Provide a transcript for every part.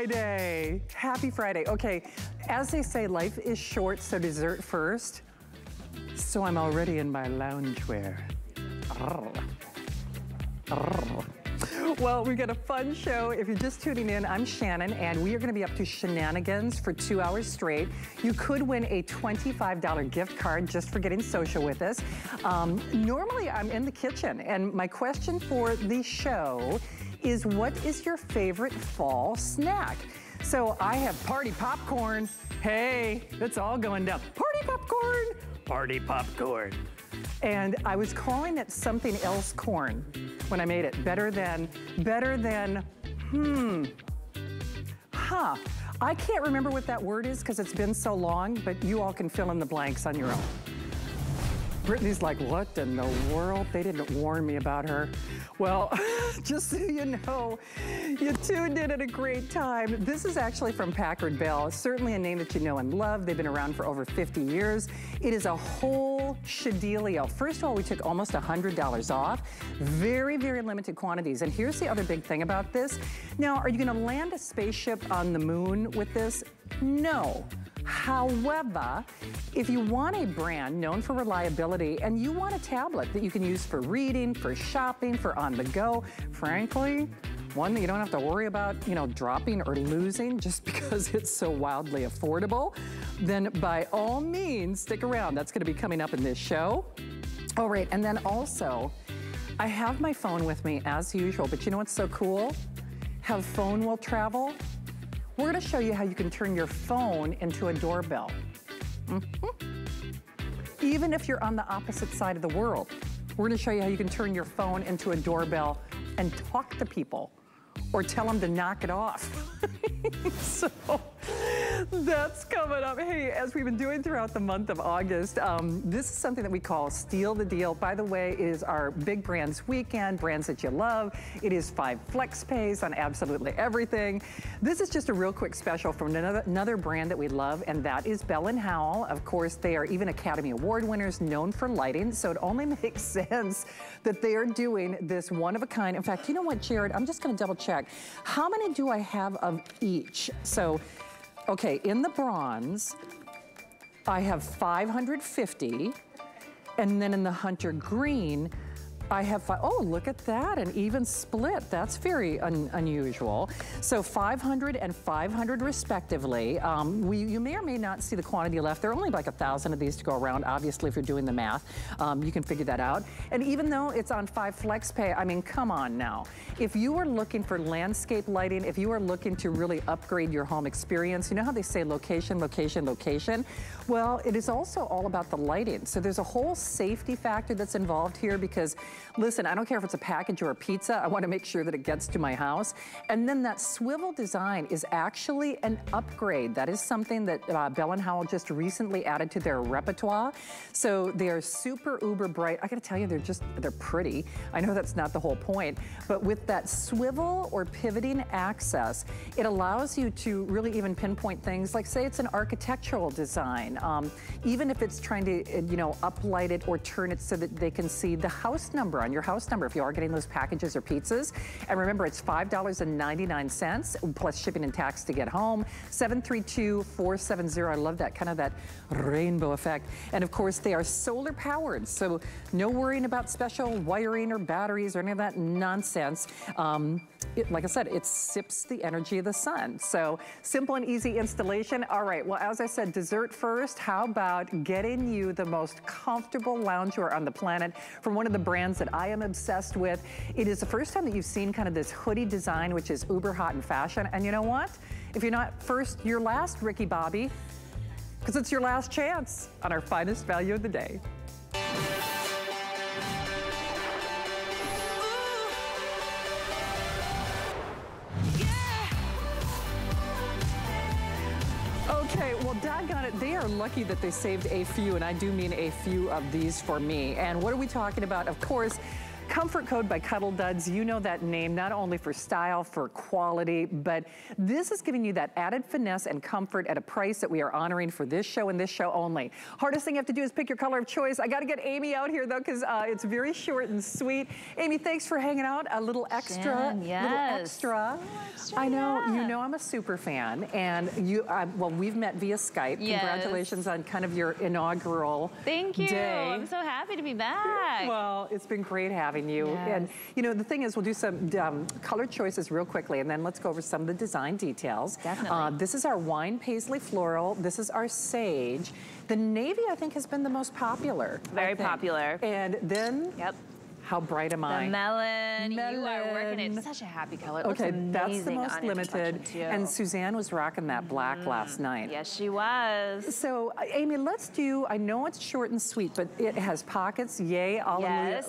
Friday. Happy Friday. Okay, as they say, life is short, so dessert first. So I'm already in my loungewear. Well, we got a fun show. If you're just tuning in, I'm Shannon, and we are gonna be up to shenanigans for two hours straight. You could win a $25 gift card just for getting social with us. Um, normally, I'm in the kitchen, and my question for the show is what is your favorite fall snack? So I have party popcorn. Hey, it's all going down. Party popcorn, party popcorn. And I was calling it something else corn when I made it. Better than, better than, hmm, huh. I can't remember what that word is because it's been so long, but you all can fill in the blanks on your own. Brittany's like, what in the world? They didn't warn me about her. Well, just so you know, you tuned in at a great time. This is actually from Packard Bell. Certainly a name that you know and love. They've been around for over 50 years. It is a whole shadelio. First of all, we took almost $100 off. Very, very limited quantities. And here's the other big thing about this. Now, are you gonna land a spaceship on the moon with this? No. However, if you want a brand known for reliability and you want a tablet that you can use for reading, for shopping, for on the go, frankly, one that you don't have to worry about, you know, dropping or losing just because it's so wildly affordable, then by all means, stick around. That's gonna be coming up in this show. All right, and then also, I have my phone with me as usual, but you know what's so cool? Have phone will travel. We're gonna show you how you can turn your phone into a doorbell. Mm -hmm. Even if you're on the opposite side of the world, we're gonna show you how you can turn your phone into a doorbell and talk to people or tell them to knock it off. so that's coming up. Hey, as we've been doing throughout the month of August, um, this is something that we call Steal the Deal. By the way, it is our Big Brands Weekend, brands that you love. It is five flex pays on absolutely everything. This is just a real quick special from another, another brand that we love, and that is Bell & Howell. Of course, they are even Academy Award winners known for lighting, so it only makes sense that they are doing this one of a kind. In fact, you know what, Jared? I'm just gonna double check. How many do I have of each? So Okay, in the bronze, I have 550. And then in the hunter green, I have, five, oh, look at that, an even split. That's very un unusual. So 500 and 500 respectively. Um, we, you may or may not see the quantity left. There are only like a thousand of these to go around. Obviously, if you're doing the math, um, you can figure that out. And even though it's on five flex pay, I mean, come on now. If you are looking for landscape lighting, if you are looking to really upgrade your home experience, you know how they say location, location, location? Well, it is also all about the lighting. So there's a whole safety factor that's involved here because Listen, I don't care if it's a package or a pizza, I wanna make sure that it gets to my house. And then that swivel design is actually an upgrade. That is something that uh, Bell & Howell just recently added to their repertoire. So they are super uber bright. I gotta tell you, they're just, they're pretty. I know that's not the whole point, but with that swivel or pivoting access, it allows you to really even pinpoint things like say it's an architectural design, um, even if it's trying to, you know, uplight it or turn it so that they can see the house number number, on your house number if you are getting those packages or pizzas. And remember, it's $5.99 plus shipping and tax to get home. 732-470. I love that, kind of that rainbow effect. And of course, they are solar powered. So no worrying about special wiring or batteries or any of that nonsense. Um, it, like I said, it sips the energy of the sun. So simple and easy installation. All right, well, as I said, dessert first. How about getting you the most comfortable loungewear on the planet from one of the brands that I am obsessed with. It is the first time that you've seen kind of this hoodie design, which is uber hot in fashion. And you know what? If you're not first, you're last, Ricky Bobby, because it's your last chance on our finest value of the day. Doggone it, they are lucky that they saved a few, and I do mean a few of these for me. And what are we talking about? Of course, Comfort Code by Cuddl Duds. You know that name not only for style, for quality, but this is giving you that added finesse and comfort at a price that we are honoring for this show and this show only. Hardest thing you have to do is pick your color of choice. I got to get Amy out here though because uh, it's very short and sweet. Amy, thanks for hanging out. A little extra, yes. little extra. extra. I know, yeah. you know I'm a super fan and you, uh, well, we've met via Skype. Yes. Congratulations on kind of your inaugural Thank you. day. I'm so happy to be back. Well, it's been great having you. Yes. And you know, the thing is, we'll do some um, color choices real quickly, and then let's go over some of the design details. Definitely. Uh, this is our wine paisley floral. This is our sage. The navy, I think, has been the most popular. Very popular. And then, Yep. How bright am I? The melon. You are working it. It's such a happy color. It Okay, that's the most limited. And Suzanne was rocking that black last night. Yes, she was. So, Amy, let's do, I know it's short and sweet, but it has pockets. Yay, hallelujah,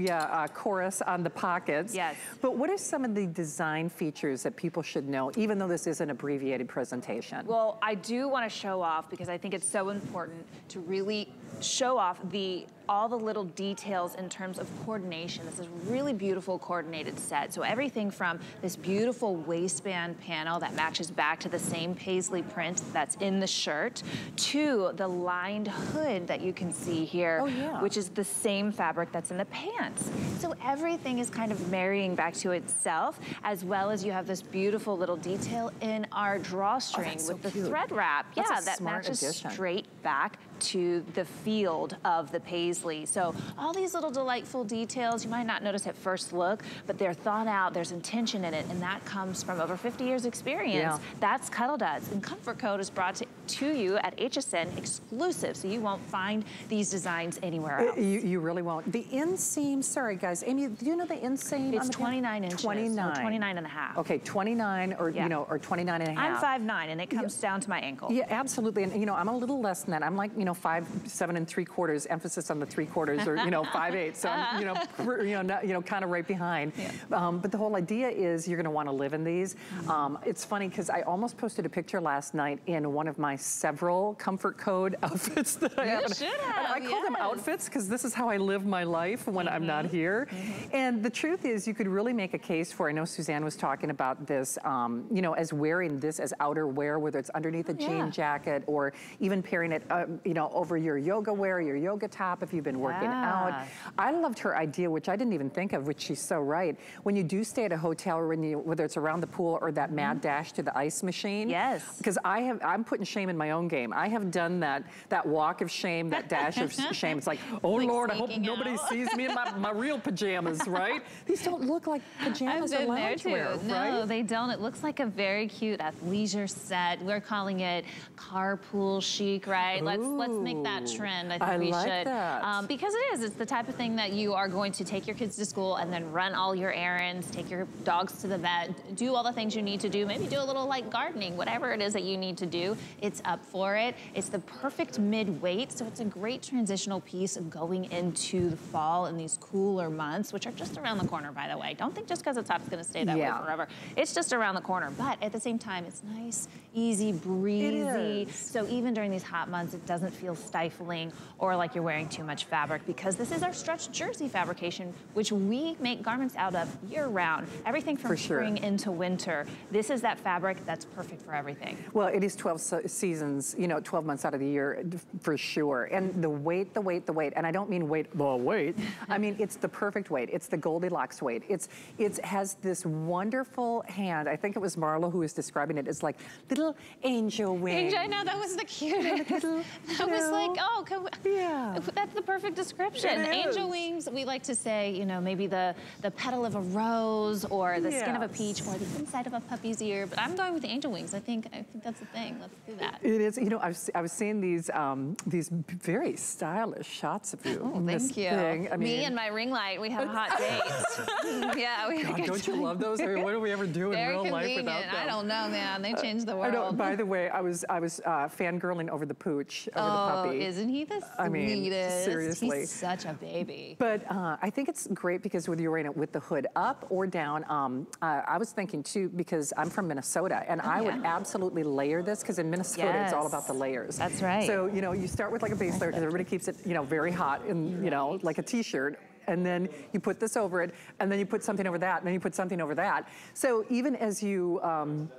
Yes. uh, chorus on the pockets. Yes. But what are some of the design features that people should know, even though this is an abbreviated presentation? Well, I do want to show off because I think it's so important to really show off the all the little details in terms of coordination. This is a really beautiful coordinated set. So everything from this beautiful waistband panel that matches back to the same paisley print that's in the shirt to the lined hood that you can see here, Oh, yeah. which is the same fabric that's in the pants. So everything is kind of marrying back to itself, as well as you have this beautiful little detail in our drawstring Oh, that's so with the cute. thread wrap. That's yeah, that matches addition. straight back to the field of the paisley. So all these little delightful details you might not notice at first look, but they're thought out, there's intention in it, and that comes from over 50 years experience. Yeah. That's Cuddl Duds. And Comfort Code is brought to, to you at HSN exclusive, so you won't find these designs anywhere else. You, you really won't. The inseam, sorry guys, Amy, do you know the inseam? It's on the pant? 29 inches. so 29. 29 and a half. Okay, 29 or, Yeah. you know, or 29 and a half. I'm 5'9", and it comes down to my ankle. Yeah, absolutely. And you know, I'm a little less than that. I'm like, you know, five, seven and three quarters, emphasis on the three quarters, or you know, five eight. So I'm, you know, you know, not, you know, kind of right behind. Um, but the whole idea is you're going to want to live in these. Um, it's funny because I almost posted a picture last night in one of my several comfort code outfits that I You have. should And I have, call them outfits because this is how I live my life when I'm not Mm-hmm. here. And the truth is, you could really make a case for. I know Suzanne was talking about this. Um, you know, as wearing this as outerwear, whether it's underneath a jean jacket or even pairing it, um, you know, over your yoga wear, your yoga top if you've been working out. I loved her idea, which I didn't even think of, which she's so right. When you do stay at a hotel, or when you, whether it's around the pool or that mad mm-hmm. dash to the ice machine. Yes. Because I have, I'm putting shame in my own game. I have done that, that walk of shame, that dash of shame. It's like, oh Like Lord, I hope sneaking nobody sees me in my, my real pajamas, right? These don't look like pajamas or loungewear, too. No, they don't. It looks like a very cute athleisure set. We're calling it carpool chic, right? Let's let's make that trend. I think I we like should. that. Um, because it is. It's the type of thing that you are going to take your kids to school and then run all your errands, take your dogs to the vet, do all the things you need to do. Maybe do a little like gardening, whatever it is that you need to do. It's up for it. It's the perfect mid-weight, so it's a great transitional piece of going into the fall in these cooler months, which are just around the corner, by the way. Don't think just because it's hot, it's going to stay that Yeah. way forever. It's just around the corner, but at the same time, it's nice, easy, breezy. So even during these hot months, it doesn't feel stifling or like you're wearing too much fabric because this is our stretch jersey fabrication, which we make garments out of year round. Everything from For sure. spring into winter. This is that fabric that's perfect for everything. Well, it is 12 se- seasons, you know, 12 months out of the year for sure. And the weight, the weight, the weight, and I don't mean weight, the weight. I mean, it's the perfect weight. It's the Goldilocks weight. It's it has this wonderful hand. I think it was Marlo who was describing it. It's like little angel wings. Angel, I know that was the cutest. little, I was like, oh, can we- Yeah. that's the perfect description. Angel wings, we like to say, you know, maybe the the petal of a rose or the skin of a peach or the inside of a puppy's ear. But I'm going with angel wings. I think I think that's the thing. Let's do that. It is, you know, I've, I've seen these um, these very stylish shots of you. Oh, thank you. Thing. I Me and my ring light, we have a hot date. yeah, we God, don't you love those? I mean, what do we ever do in Very real life convenient. without them? I don't know, man. They changed the world. I know. By the way, I was I was uh, fangirling over the pooch, over the oh, puppy. isn't he the sweetest? I mean, seriously. He's such a baby. But uh, I think it's great because with you're wearing it with the hood up or down, um, uh, I was thinking too, because I'm from Minnesota, and I would Oh, absolutely layer this, because in Minnesota, it's all about the layers. That's right. So, you know, you start with like a base layer, because everybody keeps it, you know, very hot and, you know, like a t-shirt. and then you put this over it, and then you put something over that, and then you put something over that. So even as you, um,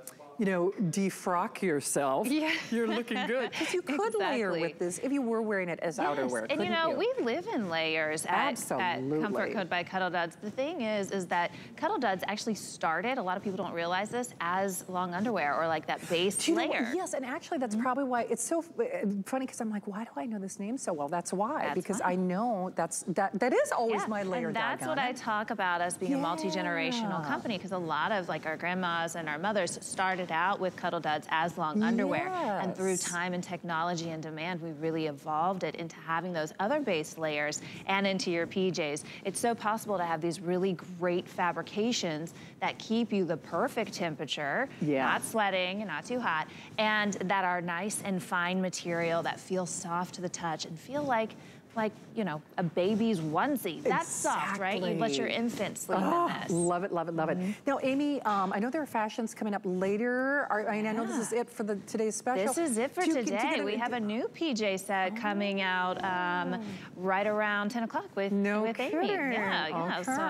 you know, defrock yourself, yeah. you're looking good. Because you could exactly. layer with this if you were wearing it as yes. outerwear, And you know, you? we live in layers at, at, Comfort Code by Cuddl Duds. The thing is, is that Cuddl Duds actually started, a lot of people don't realize this, as long underwear or like that base layer. Yes, and actually that's mm -hmm. probably why it's so uh, funny because I'm like, why do I know this name so well? That's why, that's because I know that's that that is always yeah. my layer. And that's what I talk about as being yeah. a multi-generational company because a lot of like our grandmas and our mothers started out with Cuddl Duds as long underwear. Yes. And through time and technology and demand, we really evolved it into having those other base layers and into your PJs. It's so possible to have these really great fabrications that keep you the perfect temperature, yeah. not sweating, not too hot, and that are nice and fine material that feel soft to the touch and feel like like, you know, a baby's onesie. That's exactly. soft, right? You let your infant sleep oh, in this. Love it, love it, love mm -hmm. it. Mm-hmm. Now, Amy, um, I know there are fashions coming up later. Are, I mean, yeah. I know this is it for the today's special. This is it for do today. we have a new PJ set oh. coming out um, right around 10 o'clock with, no with Amy. Yeah, yeah. Okay. So,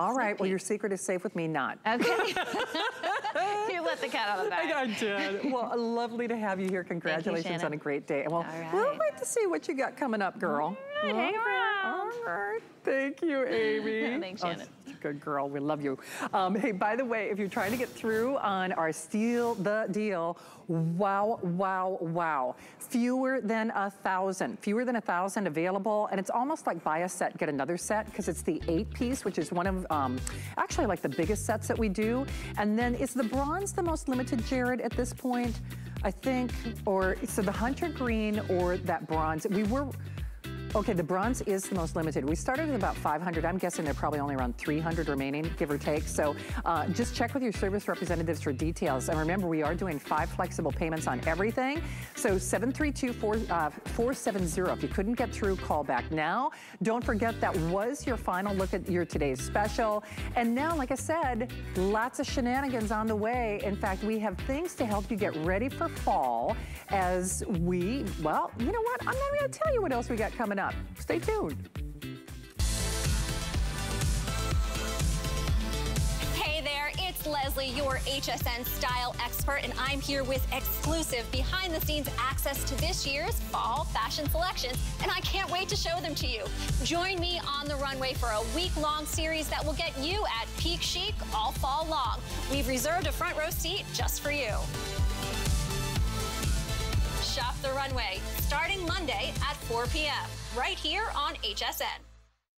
All right, well, your secret is safe with me, not. Okay. you let the cat out of the bag. I did. Well, lovely to have you here. Congratulations you, on a great day. And well, right. we'll wait to see what you got coming up, girl. All right, hang around. All right. Thank you, Amy. Thanks, Shannon. Oh, good girl. We love you. Um, hey, by the way, if you're trying to get through on our Steal the Deal, wow, wow, wow. Fewer than a thousand. Fewer than a thousand available. And it's almost like buy a set, get another set, because it's the eight piece, which is one of, um, actually like the biggest sets that we do. And then is the bronze the most limited, Jared, at this point? I think, or so the hunter green or that bronze. We were, Okay, the bronze is the most limited. We started with about 500. I'm guessing they're probably only around 300 remaining, give or take. So uh, just check with your service representatives for details. And remember, we are doing five flexible payments on everything. So 732-470. Uh, if you couldn't get through, call back now. Don't forget that was your final look at your today's special. And now, like I said, lots of shenanigans on the way. In fact, we have things to help you get ready for fall as we, well, you know what? I'm not going to tell you what else we got coming up Stay tuned. Hey there, it's Leslie, your HSN style expert, and I'm here with exclusive behind the scenes access to this year's fall fashion selections, and I can't wait to show them to you. Join me on the runway for a week long series that will get you at peak chic all fall long. We've reserved a front row seat just for you. Shop the runway starting Monday at 4 p.m. right here on HSN.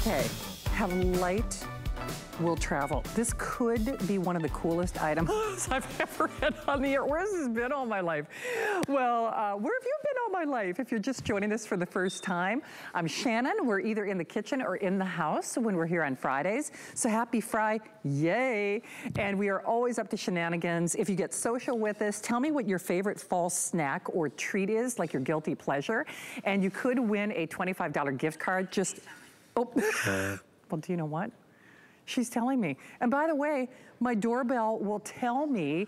Okay, have light will travel. This could be one of the coolest items I've ever had on the air. Where's this been all my life? well, uh, where have you been all my life? If you're just joining us for the first time, I'm Shannon. We're either in the kitchen or in the house when we're here on Fridays. So happy Fry, yay. And we are always up to shenanigans. If you get social with us, tell me what your favorite fall snack or treat is, like your guilty pleasure. And you could win a $25 gift card. Just, oh, well, do you know what? She's telling me. And by the way, my doorbell will tell me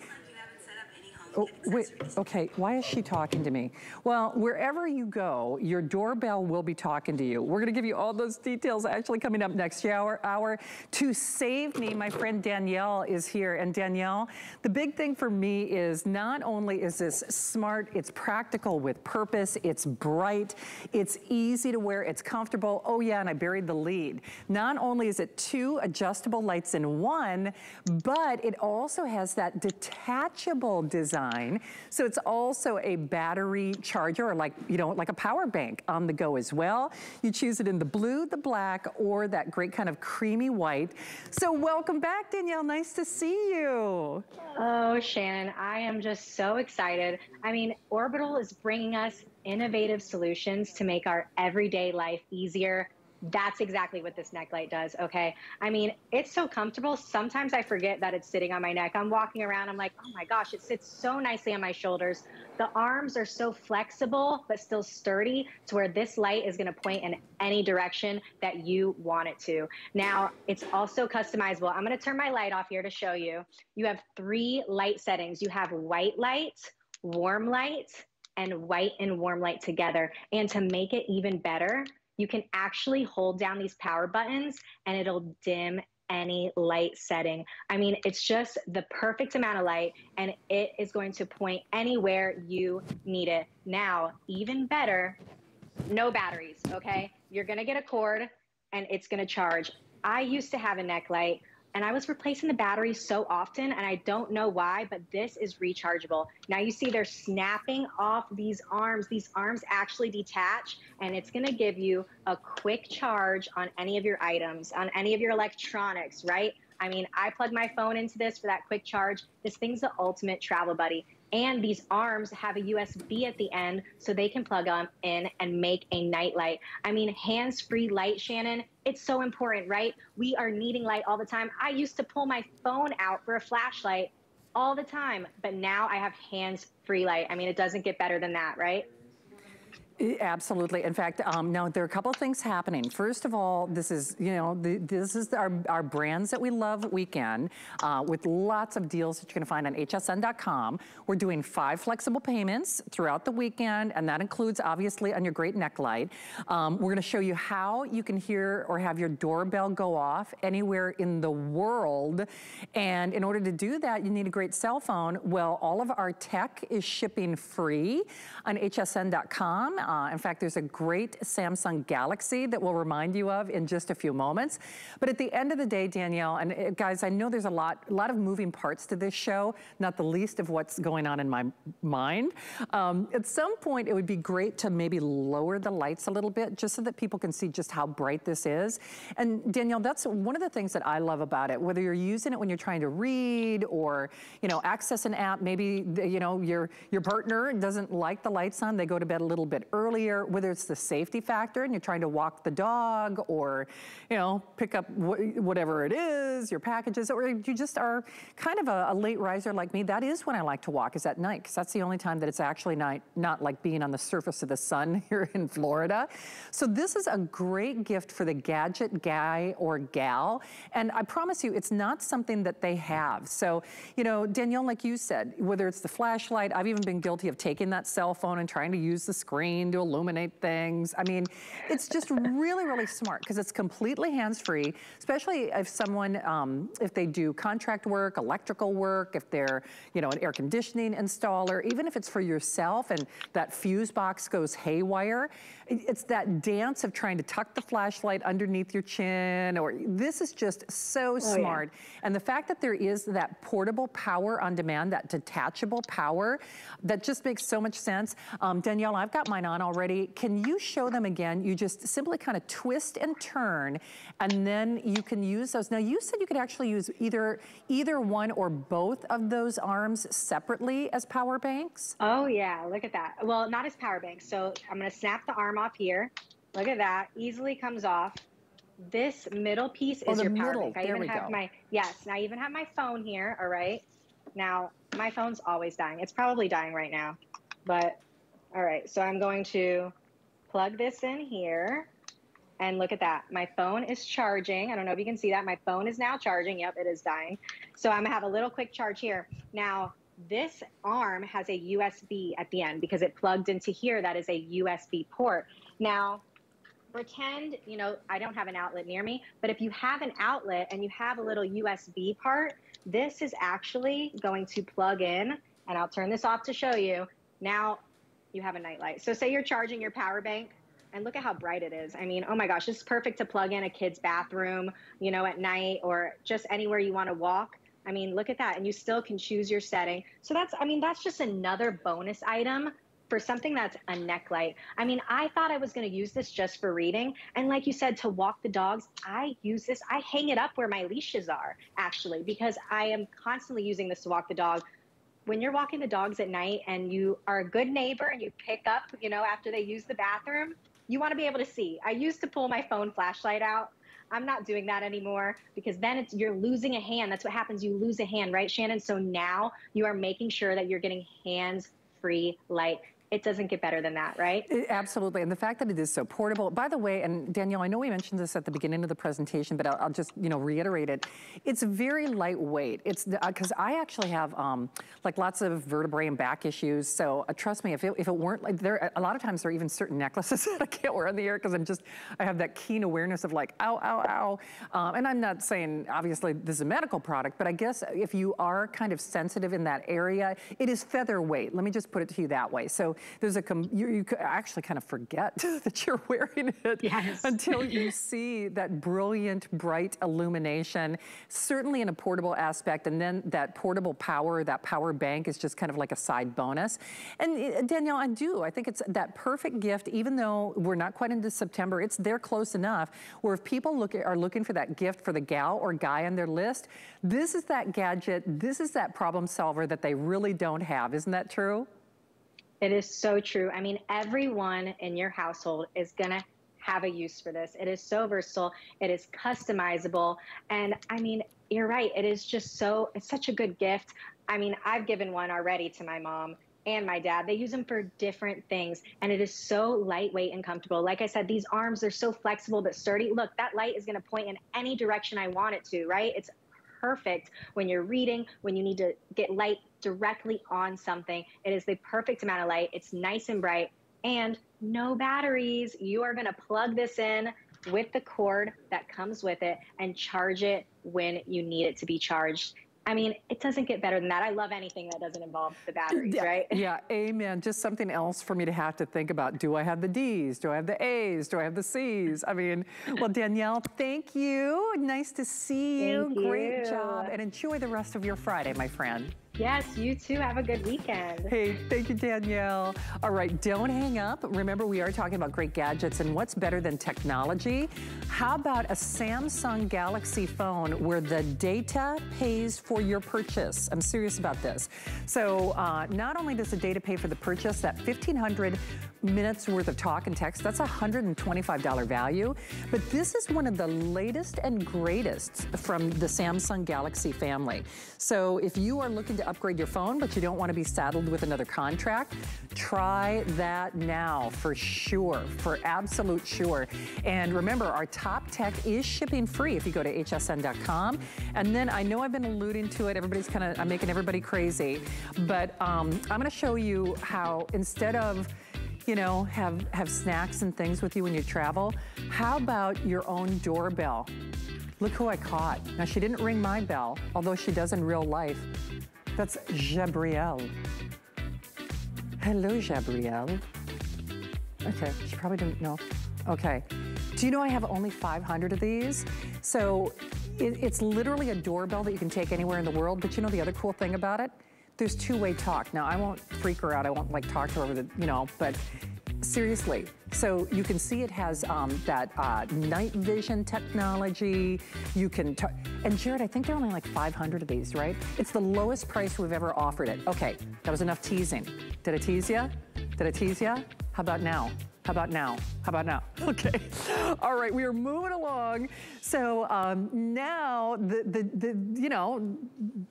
Oh, wait, okay, why is she talking to me? Well, wherever you go, your doorbell will be talking to you. We're gonna give you all those details actually coming up next hour. hour. To save me, my friend Danielle is here. And Danielle, the big thing for me is not only is this smart, it's practical with purpose, it's bright, it's easy to wear, it's comfortable. Oh yeah, and I buried the lead. Not only is it two adjustable lights in one, but it also has that detachable design design. So it's also a battery charger or like, you know, like a power bank on the go as well. You choose it in the blue, the black, or that great kind of creamy white. So welcome back, Danielle. Nice to see you. Oh, Shannon, I am just so excited. I mean, Orbital is bringing us innovative solutions to make our everyday life easier that's exactly what this neck light does. Okay. I mean, it's so comfortable. Sometimes I forget that it's sitting on my neck. I'm walking around. I'm like, oh my gosh, it sits so nicely on my shoulders. The arms are so flexible, but still sturdy to where this light is going to point in any direction that you want it to. Now, it's also customizable. I'm going to turn my light off here to show you. You have three light settings. You have white light, warm light, and white and warm light together. And to make it even better, you can actually hold down these power buttons and it'll dim any light setting. I mean, it's just the perfect amount of light and it is going to point anywhere you need it. Now, even better, no batteries, okay? You're gonna get a cord and it's gonna charge. I used to have a neck light and I was replacing the battery so often, and I don't know why, but this is rechargeable. Now you see they're snapping off these arms. These arms actually detach, and it's gonna give you a quick charge on any of your items, on any of your electronics, right? I mean, I plug my phone into this for that quick charge. This thing's the ultimate travel buddy. And these arms have a USB at the end so they can plug them in and make a night light. I mean, hands free light, Shannon, it's so important, right? We are needing light all the time. I used to pull my phone out for a flashlight all the time, but now I have hands free light. I mean, it doesn't get better than that, right? Absolutely. In fact, um, now there are a couple of things happening. First of all, this is, you know, the, this is our, our brands that we love weekend uh, with lots of deals that you're going to find on hsn.com. We're doing five flexible payments throughout the weekend, and that includes obviously on your great neck light. Um, we're going to show you how you can hear or have your doorbell go off anywhere in the world. And in order to do that, you need a great cell phone. Well, all of our tech is shipping free on hsn.com. Uh, in fact, there's a great Samsung Galaxy that we'll remind you of in just a few moments. But at the end of the day, Danielle, and uh, guys, I know there's a lot, a lot of moving parts to this show, not the least of what's going on in my mind. Um, at some point, it would be great to maybe lower the lights a little bit just so that people can see just how bright this is. And Danielle, that's one of the things that I love about it, whether you're using it when you're trying to read or, you know, access an app, maybe, you know, your, your partner doesn't like the lights on, they go to bed a little bit early earlier, whether it's the safety factor and you're trying to walk the dog or, you know, pick up wh whatever it is, your packages, or you just are kind of a, a, late riser like me, that is when I like to walk is at night because that's the only time that it's actually not, not like being on the surface of the sun here in Florida. So this is a great gift for the gadget guy or gal. And I promise you, it's not something that they have. So, you know, Danielle, like you said, whether it's the flashlight, I've even been guilty of taking that cell phone and trying to use the screen to illuminate things. I mean, it's just really, really smart because it's completely hands-free, especially if someone, um, if they do contract work, electrical work, if they're, you know, an air conditioning installer, even if it's for yourself and that fuse box goes haywire, it's that dance of trying to tuck the flashlight underneath your chin or this is just so oh, smart. Yeah. And the fact that there is that portable power on demand, that detachable power, that just makes so much sense. Um, Danielle, I've got mine on on already. Can you show them again? You just simply kind of twist and turn, and then you can use those. Now, you said you could actually use either, either one or both of those arms separately as power banks? Oh, yeah, look at that. Well, not as power banks. So I'm gonna snap the arm off here. Look at that, easily comes off. This middle piece oh, is your power middle. bank. I there even we have go. my, yes, now I even have my phone here, all right? Now, my phone's always dying. It's probably dying right now, but all right. So I'm going to plug this in here and look at that. My phone is charging. I don't know if you can see that. My phone is now charging. Yep, it is dying. So I'm gonna have a little quick charge here. Now, this arm has a USB at the end because it plugged into here. That is a USB port. Now, pretend, you know, I don't have an outlet near me, but if you have an outlet and you have a little USB part, this is actually going to plug in, and I'll turn this off to show you. Now you have a nightlight. So say you're charging your power bank, and look at how bright it is. I mean, oh my gosh, this is perfect to plug in a kid's bathroom, you know, at night or just anywhere you want to walk. I mean, look at that. And you still can choose your setting. So that's, I mean, that's just another bonus item for something that's a neck light. I mean, I thought I was going to use this just for reading. And like you said, to walk the dogs, I use this. I hang it up where my leashes are, actually, because I am constantly using this to walk the dog. When you're walking the dogs at night and you are a good neighbor and you pick up, you know, after they use the bathroom, you want to be able to see. I used to pull my phone flashlight out. I'm not doing that anymore because then it's you're losing a hand. That's what happens. You lose a hand, right, Shannon? So now you are making sure that you're getting hands free light it doesn't get better than that, right? It, absolutely, and the fact that it is so portable. By the way, and Danielle, I know we mentioned this at the beginning of the presentation, but I'll, I'll just, you know, reiterate it. It's very lightweight. It's, because uh, I actually have, um, like, lots of vertebrae and back issues, so uh, trust me, if it, if it weren't, like, there, a lot of times there are even certain necklaces that I can't wear on the air because I'm just, I have that keen awareness of like, ow, ow, ow. Um, and I'm not saying, obviously, this is a medical product, but I guess if you are kind of sensitive in that area, it is featherweight. Let me just put it to you that way. So there's a, you, you actually kind of forget that you're wearing it yes. until you see that brilliant, bright illumination, certainly in a portable aspect. And then that portable power, that power bank is just kind of like a side bonus. And uh, Danielle, I do, I think it's that perfect gift, even though we're not quite into September, it's there close enough where if people look at, are looking for that gift for the gal or guy on their list, this is that gadget, this is that problem solver that they really don't have. Isn't that true? It is so true. I mean, everyone in your household is going to have a use for this. It is so versatile. It is customizable. And I mean, you're right. It is just so, it's such a good gift. I mean, I've given one already to my mom and my dad. They use them for different things. And it is so lightweight and comfortable. Like I said, these arms, they're so flexible but sturdy. Look, that light is going to point in any direction I want it to, right? It's perfect when you're reading, when you need to get light directly on something. It is the perfect amount of light. It's nice and bright and no batteries. You are going to plug this in with the cord that comes with it and charge it when you need it to be charged. I mean, it doesn't get better than that. I love anything that doesn't involve the batteries, yeah, right? Yeah, amen. Just something else for me to have to think about. Do I have the D's? Do I have the A's? Do I have the C's? I mean, well, Danielle, thank you. Nice to see you. Thank Great you. job. And enjoy the rest of your Friday, my friend. Yes, you too. Have a good weekend. Hey, thank you, Danielle. All right, don't hang up. Remember, we are talking about great gadgets and what's better than technology. How about a Samsung Galaxy phone where the data pays for your purchase? I'm serious about this. So uh, not only does the data pay for the purchase, that 1,500 minutes worth of talk and text, that's a $125 value. But this is one of the latest and greatest from the Samsung Galaxy family. So if you are looking to upgrade your phone, but you don't want to be saddled with another contract, try that now for sure, for absolute sure. And remember, our top tech is shipping free if you go to hsn.com. And then I know I've been alluding to it, everybody's kind of, I'm making everybody crazy, but um, I'm gonna show you how instead of you know, have, have snacks and things with you when you travel, how about your own doorbell? Look who I caught. Now, she didn't ring my bell, although she does in real life. That's Gabrielle. Hello, Gabrielle. Okay, she probably didn't know. Okay. Do you know I have only 500 of these? So it, it's literally a doorbell that you can take anywhere in the world, but you know the other cool thing about it? There's two-way talk. Now, I won't freak her out. I won't like talk to her over the, you know, but Seriously. So you can see it has um, that uh, night vision technology. You can, and Jared, I think there are only like 500 of these, right? It's the lowest price we've ever offered it. Okay, that was enough teasing. Did I tease you? Did I tease you? How about now? How about now? How about now? Okay. All right, we are moving along. So um, now the, the, the, you know,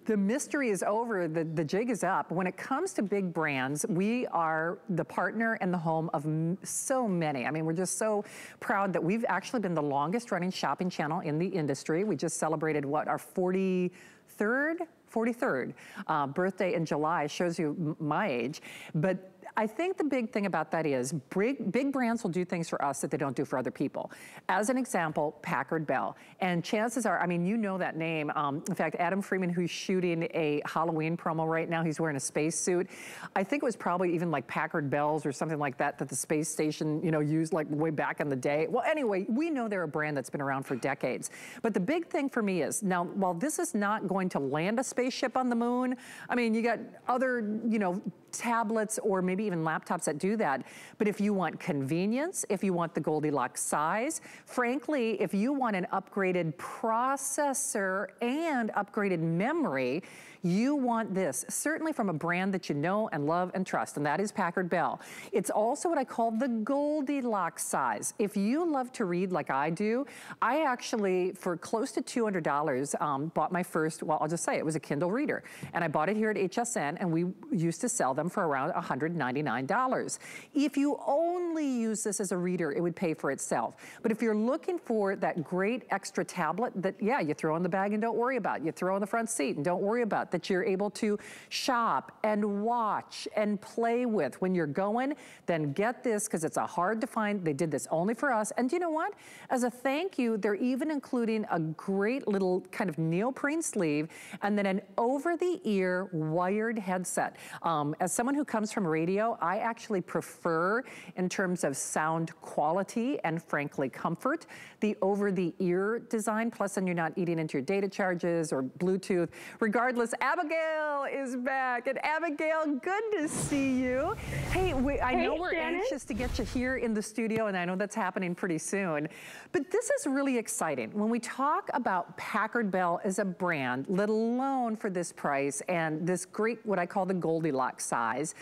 the mystery is over, the, the jig is up. When it comes to big brands, we are the partner and the home of so many. I mean, we're just so proud that we've actually been the longest running shopping channel in the industry. We just celebrated what, our 43rd 43rd uh, birthday in July shows you my age. But I think the big thing about that is big, big brands will do things for us that they don't do for other people. As an example, Packard Bell. And chances are, I mean, you know that name. Um, in fact, Adam Freeman, who's shooting a Halloween promo right now, he's wearing a space suit. I think it was probably even like Packard Bells or something like that that the space station, you know, used like way back in the day. Well, anyway, we know they're a brand that's been around for decades. But the big thing for me is, now, while this is not going to land a spaceship on the moon, I mean, you got other, you know, tablets or maybe even laptops that do that. But if you want convenience, if you want the Goldilocks size, frankly, if you want an upgraded processor and upgraded memory, you want this, certainly from a brand that you know and love and trust, and that is Packard Bell. It's also what I call the Goldilocks size. If you love to read like I do, I actually, for close to $200, um, bought my first, well, I'll just say it was a Kindle reader. And I bought it here at HSN, and we used to sell them for around $199. If you only use this as a reader, it would pay for itself. But if you're looking for that great extra tablet that, yeah, you throw in the bag and don't worry about, you throw in the front seat and don't worry about, that you're able to shop and watch and play with when you're going, then get this because it's a hard to find. They did this only for us. And you know what? As a thank you, they're even including a great little kind of neoprene sleeve and then an over-the-ear wired headset. Um, as someone who comes from radio, I actually prefer in terms of sound quality and frankly comfort, the over-the-ear design, plus then you're not eating into your data charges or Bluetooth. Regardless, Abigail is back. And Abigail, good to see you. Hey, we, I hey, know we're Shannon. anxious to get you here in the studio, and I know that's happening pretty soon. But this is really exciting. When we talk about Packard Bell as a brand, let alone for this price and this great, what I call the Goldilocks size,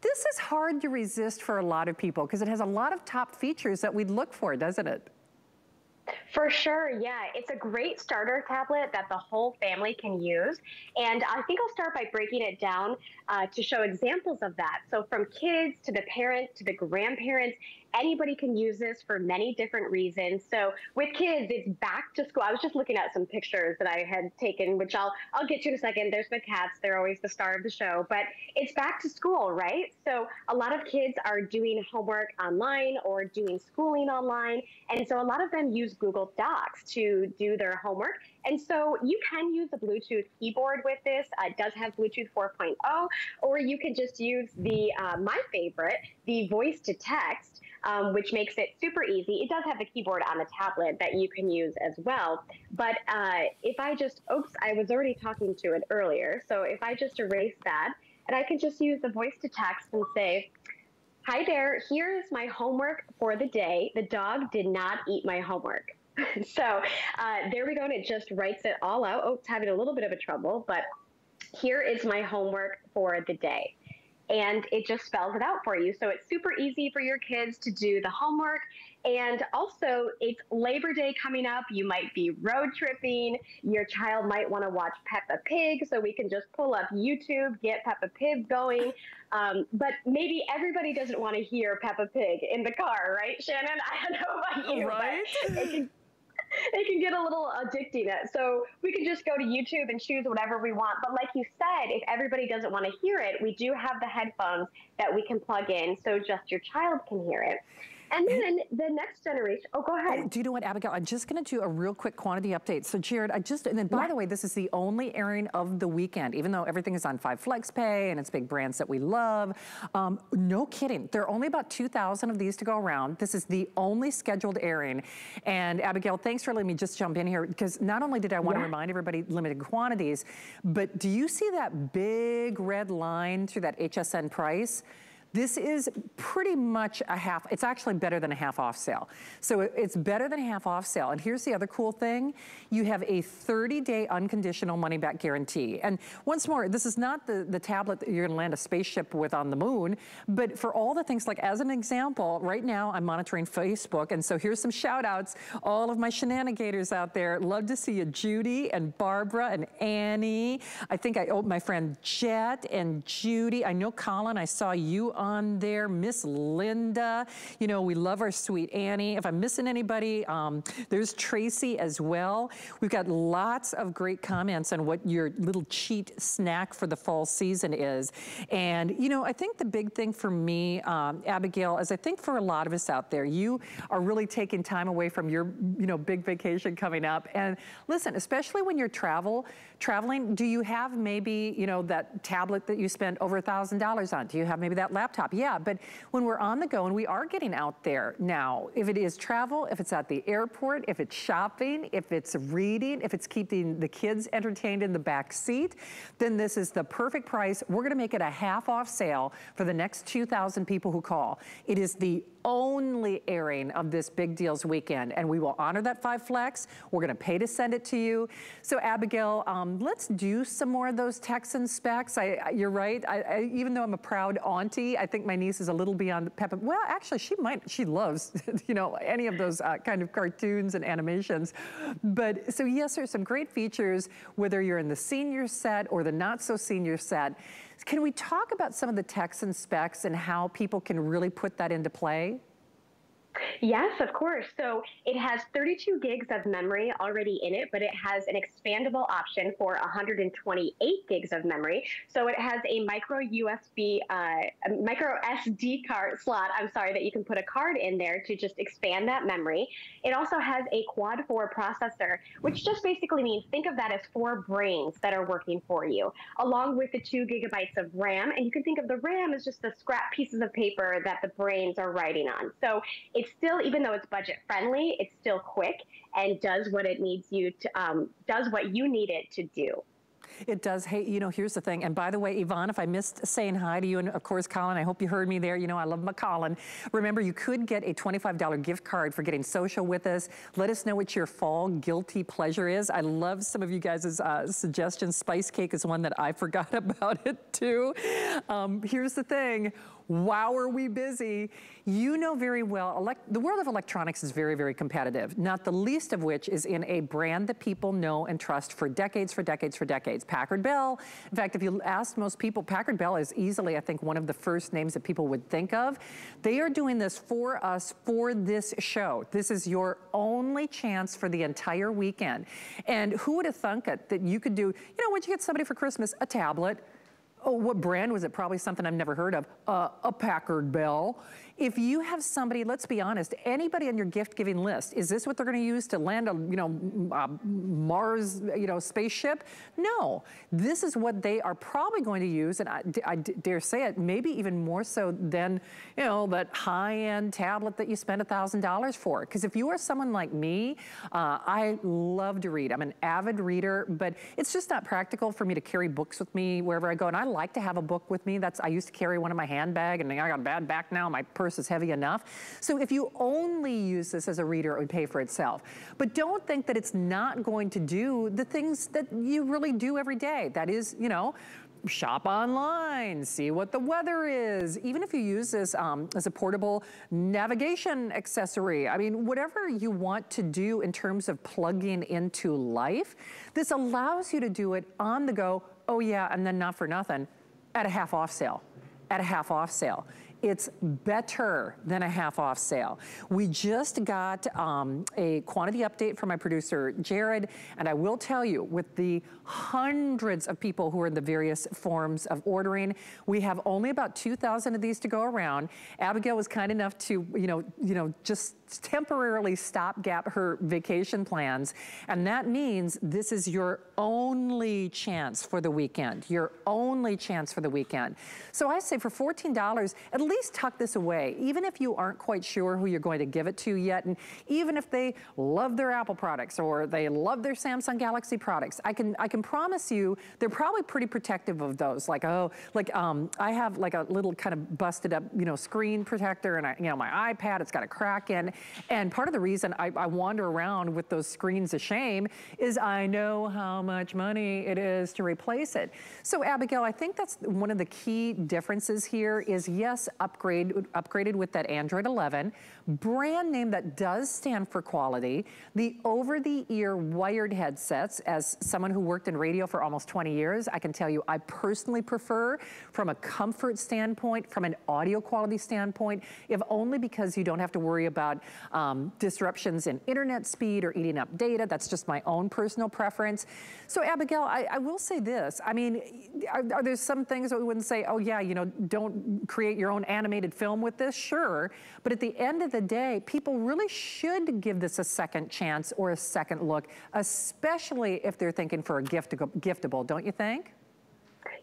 this is hard to resist for a lot of people because it has a lot of top features that we'd look for, doesn't it? For sure, yeah. It's a great starter tablet that the whole family can use. And I think I'll start by breaking it down uh, to show examples of that. So, from kids to the parents to the grandparents, anybody can use this for many different reasons. So with kids, it's back to school. I was just looking at some pictures that I had taken, which I'll I'll get to in a second. There's the cats; they're always the star of the show. But it's back to school, right? So a lot of kids are doing homework online or doing schooling online, and so a lot of them use Google Docs to do their homework. And so you can use a Bluetooth keyboard with this. Uh, it does have Bluetooth 4.0, or you can just use the uh, my favorite, the voice to text um, which makes it super easy. It does have a keyboard on the tablet that you can use as well. But uh, if I just, oops, I was already talking to it earlier. So if I just erase that, and I can just use the voice to text and say, Hi there, here is my homework for the day. The dog did not eat my homework. so uh, there we go, and it just writes it all out. Oh, it's having a little bit of a trouble, but here is my homework for the day and it just spells it out for you. So it's super easy for your kids to do the homework. And also, it's Labor Day coming up. You might be road tripping. Your child might want to watch Peppa Pig. So we can just pull up YouTube, get Peppa Pig going. Um, but maybe everybody doesn't want to hear Peppa Pig in the car, right, Shannon? I don't know about you. Right? it can get a little addicting. It So we can just go to YouTube and choose whatever we want. But like you said, if everybody doesn't want to hear it, we do have the headphones that we can plug in so just your child can hear it. And then the next generation, oh, go ahead. Oh, do you know what, Abigail? I'm just going to do a real quick quantity update. So, Jared, I just, and then by yeah. the way, this is the only airing of the weekend, even though everything is on 5 Flex Pay and it's big brands that we love. Um, no kidding. There are only about 2,000 of these to go around. This is the only scheduled airing. And Abigail, thanks for letting me just jump in here because not only did I want yeah. to remind everybody limited quantities, but do you see that big red line through that HSN price? This is pretty much a half, it's actually better than a half off sale. So it's better than a half off sale. And here's the other cool thing. You have a 30-day unconditional money-back guarantee. And once more, this is not the, the tablet that you're gonna land a spaceship with on the moon, but for all the things, like as an example, right now I'm monitoring Facebook, and so here's some shout outs. All of my shenanigators out there, love to see you, Judy and Barbara and Annie. I think I owe my friend Jet and Judy. I know Colin, I saw you on there, Miss Linda. You know, we love our sweet Annie. If I'm missing anybody, um, there's Tracy as well. We've got lots of great comments on what your little cheat snack for the fall season is. And, you know, I think the big thing for me, um, Abigail, is I think for a lot of us out there, you are really taking time away from your, you know, big vacation coming up. And listen, especially when you're travel, traveling, do you have maybe, you know, that tablet that you spent over a $1,000 on? Do you have maybe that laptop? Yeah, but when we're on the go and we are getting out there now, if it is travel, if it's at the airport, if it's shopping, if it's reading, if it's keeping the kids entertained in the back seat, then this is the perfect price. We're gonna make it a half off sale for the next 2,000 people who call. It is the only airing of this Big Deals weekend, and we will honor that five flex. We're gonna pay to send it to you. So Abigail, um, let's do some more of those Texan specs. I, I, you're right, I, even though I'm a proud auntie, I think my niece is a little beyond Peppa. Well, actually, she might, she loves, you know, any of those uh, kind of cartoons and animations. But so yes, there's some great features, whether you're in the senior set or the not so senior set. Can we talk about some of the Texan specs and how people can really put that into play? Yes, of course. So it has 32 gigs of memory already in it, but it has an expandable option for 128 gigs of memory. So it has a micro USB, uh, micro SD card slot, I'm sorry, that you can put a card in there to just expand that memory. It also has a quad core processor, which just basically means think of that as four brains that are working for you, along with the two gigabytes of RAM. And you can think of the RAM as just the scrap pieces of paper that the brains are writing on. So it's still, even though it's budget friendly, it's still quick and does what it needs you to, um, does what you need it to do. It does. Hey, you know, here's the thing. And by the way, Yvonne, if I missed saying hi to you, and of course, Colin, I hope you heard me there. You know, I love my Colin. Remember, you could get a $25 gift card for getting social with us. Let us know what your fall guilty pleasure is. I love some of you guys' uh, suggestions. Spice cake is one that I forgot about it too. Um, here's the thing wow, are we busy? You know very well, the world of electronics is very, very competitive, not the least of which is in a brand that people know and trust for decades, for decades, for decades. Packard Bell. In fact, if you ask most people, Packard Bell is easily, I think, one of the first names that people would think of. They are doing this for us for this show. This is your only chance for the entire weekend. And who would have thunk it that you could do, you know, when you get somebody for Christmas, a tablet, oh, what brand was it? Probably something I've never heard of, uh, a Packard Bell. If you have somebody, let's be honest, anybody on your gift giving list, is this what they're gonna use to land a, you know, a Mars, you know, spaceship? No, this is what they are probably going to use, and I, I dare say it, maybe even more so than, you know, that high-end tablet that you spend $1,000 for. Because if you are someone like me, uh, I love to read. I'm an avid reader, but it's just not practical for me to carry books with me wherever I go, and I like to have a book with me. That's I used to carry one in my handbag, and I got a bad back now. My purse is heavy enough. So if you only use this as a reader, it would pay for itself. But don't think that it's not going to do the things that you really do every day. That is, you know, shop online, see what the weather is. Even if you use this um, as a portable navigation accessory, I mean, whatever you want to do in terms of plugging into life, this allows you to do it on the go, oh yeah, and then not for nothing, at a half off sale, at a half off sale it's better than a half off sale. We just got um, a quantity update from my producer, Jared, and I will tell you, with the hundreds of people who are in the various forms of ordering, we have only about 2,000 of these to go around. Abigail was kind enough to, you know, you know, just temporarily stopgap her vacation plans. And that means this is your only chance for the weekend, your only chance for the weekend. So I say for $14, at least tuck this away. Even if you aren't quite sure who you're going to give it to yet, and even if they love their Apple products or they love their Samsung Galaxy products, I can, I can promise you they're probably pretty protective of those. Like, oh, like um, I have like a little kind of busted up, you know, screen protector and I, you know, my iPad, it's got a crack in. And part of the reason I, I wander around with those screens of shame is I know how much money it is to replace it. So Abigail, I think that's one of the key differences here is yes, upgrade, upgraded with that Android 11, brand name that does stand for quality, the over-the-ear wired headsets, as someone who worked in radio for almost 20 years, I can tell you I personally prefer from a comfort standpoint, from an audio quality standpoint, if only because you don't have to worry about um, disruptions in internet speed or eating up data. That's just my own personal preference. So Abigail, I, I will say this. I mean, are, are there some things that we wouldn't say, oh yeah, you know, don't create your own animated film with this? Sure. But at the end of the day, people really should give this a second chance or a second look, especially if they're thinking for a gift giftable, don't you think?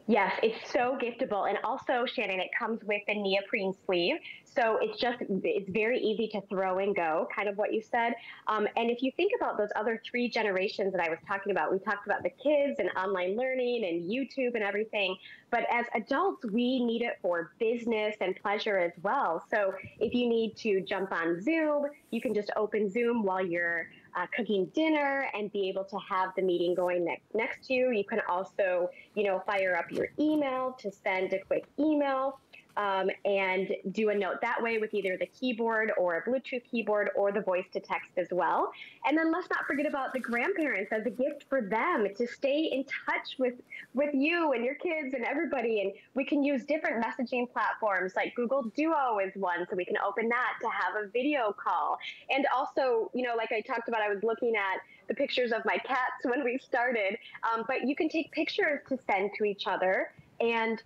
Yes, it's so giftable. And also, Shannon, it comes with a neoprene sleeve. So it's just, it's very easy to throw and go, kind of what you said. Um, and if you think about those other three generations that I was talking about, we talked about the kids and online learning and YouTube and everything. But as adults, we need it for business and pleasure as well. So if you need to jump on Zoom, you can just open Zoom while you're uh, cooking dinner and be able to have the meeting going next next to you. You can also, you know, fire up your email to send a quick email um, and do a note that way with either the keyboard or a Bluetooth keyboard or the voice to text as well. And then let's not forget about the grandparents as a gift for them to stay in touch with, with you and your kids and everybody. And we can use different messaging platforms like Google Duo is one, so we can open that to have a video call. And also, you know, like I talked about, I was looking at the pictures of my cats when we started, um, but you can take pictures to send to each other. And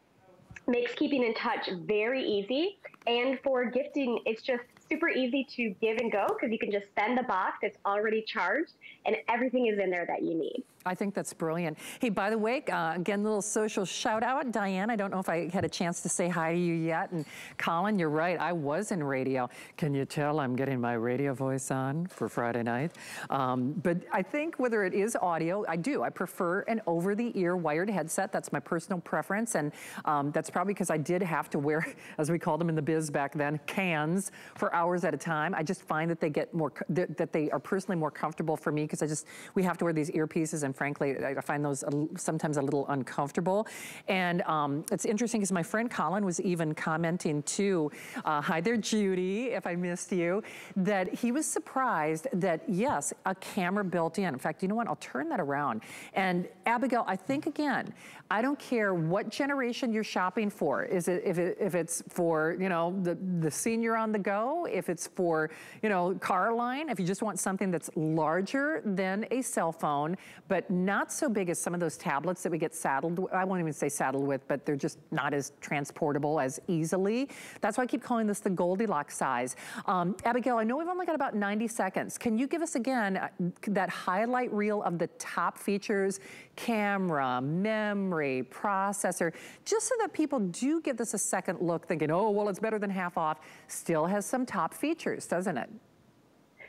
makes keeping in touch very easy. And for gifting, it's just super easy to give and go because you can just send the box. It's already charged and everything is in there that you need. I think that's brilliant. Hey, by the way, uh, again, little social shout out. Diane, I don't know if I had a chance to say hi to you yet. And Colin, you're right, I was in radio. Can you tell I'm getting my radio voice on for Friday night? Um, but I think whether it is audio, I do. I prefer an over-the-ear wired headset. That's my personal preference. And um, that's probably because I did have to wear, as we called them in the biz back then, cans for hours at a time. I just find that they get more, that they are personally more comfortable for me because I just, we have to wear these earpieces and frankly, I find those sometimes a little uncomfortable. And um, it's interesting because my friend Colin was even commenting too, uh, hi there, Judy, if I missed you, that he was surprised that yes, a camera built in. In fact, you know what, I'll turn that around. And Abigail, I think again, I don't care what generation you're shopping for. Is it if, it, if it's for, you know, the, the senior on the go, if it's for, you know, car line, if you just want something that's larger than a cell phone, but not so big as some of those tablets that we get saddled, I won't even say saddled with, but they're just not as transportable as easily. That's why I keep calling this the Goldilocks size. Um, Abigail, I know we've only got about 90 seconds. Can you give us again uh, that highlight reel of the top features, camera, memory, processor, just so that people do give this a second look thinking, oh, well, it's better than half off, still has some top features, doesn't it?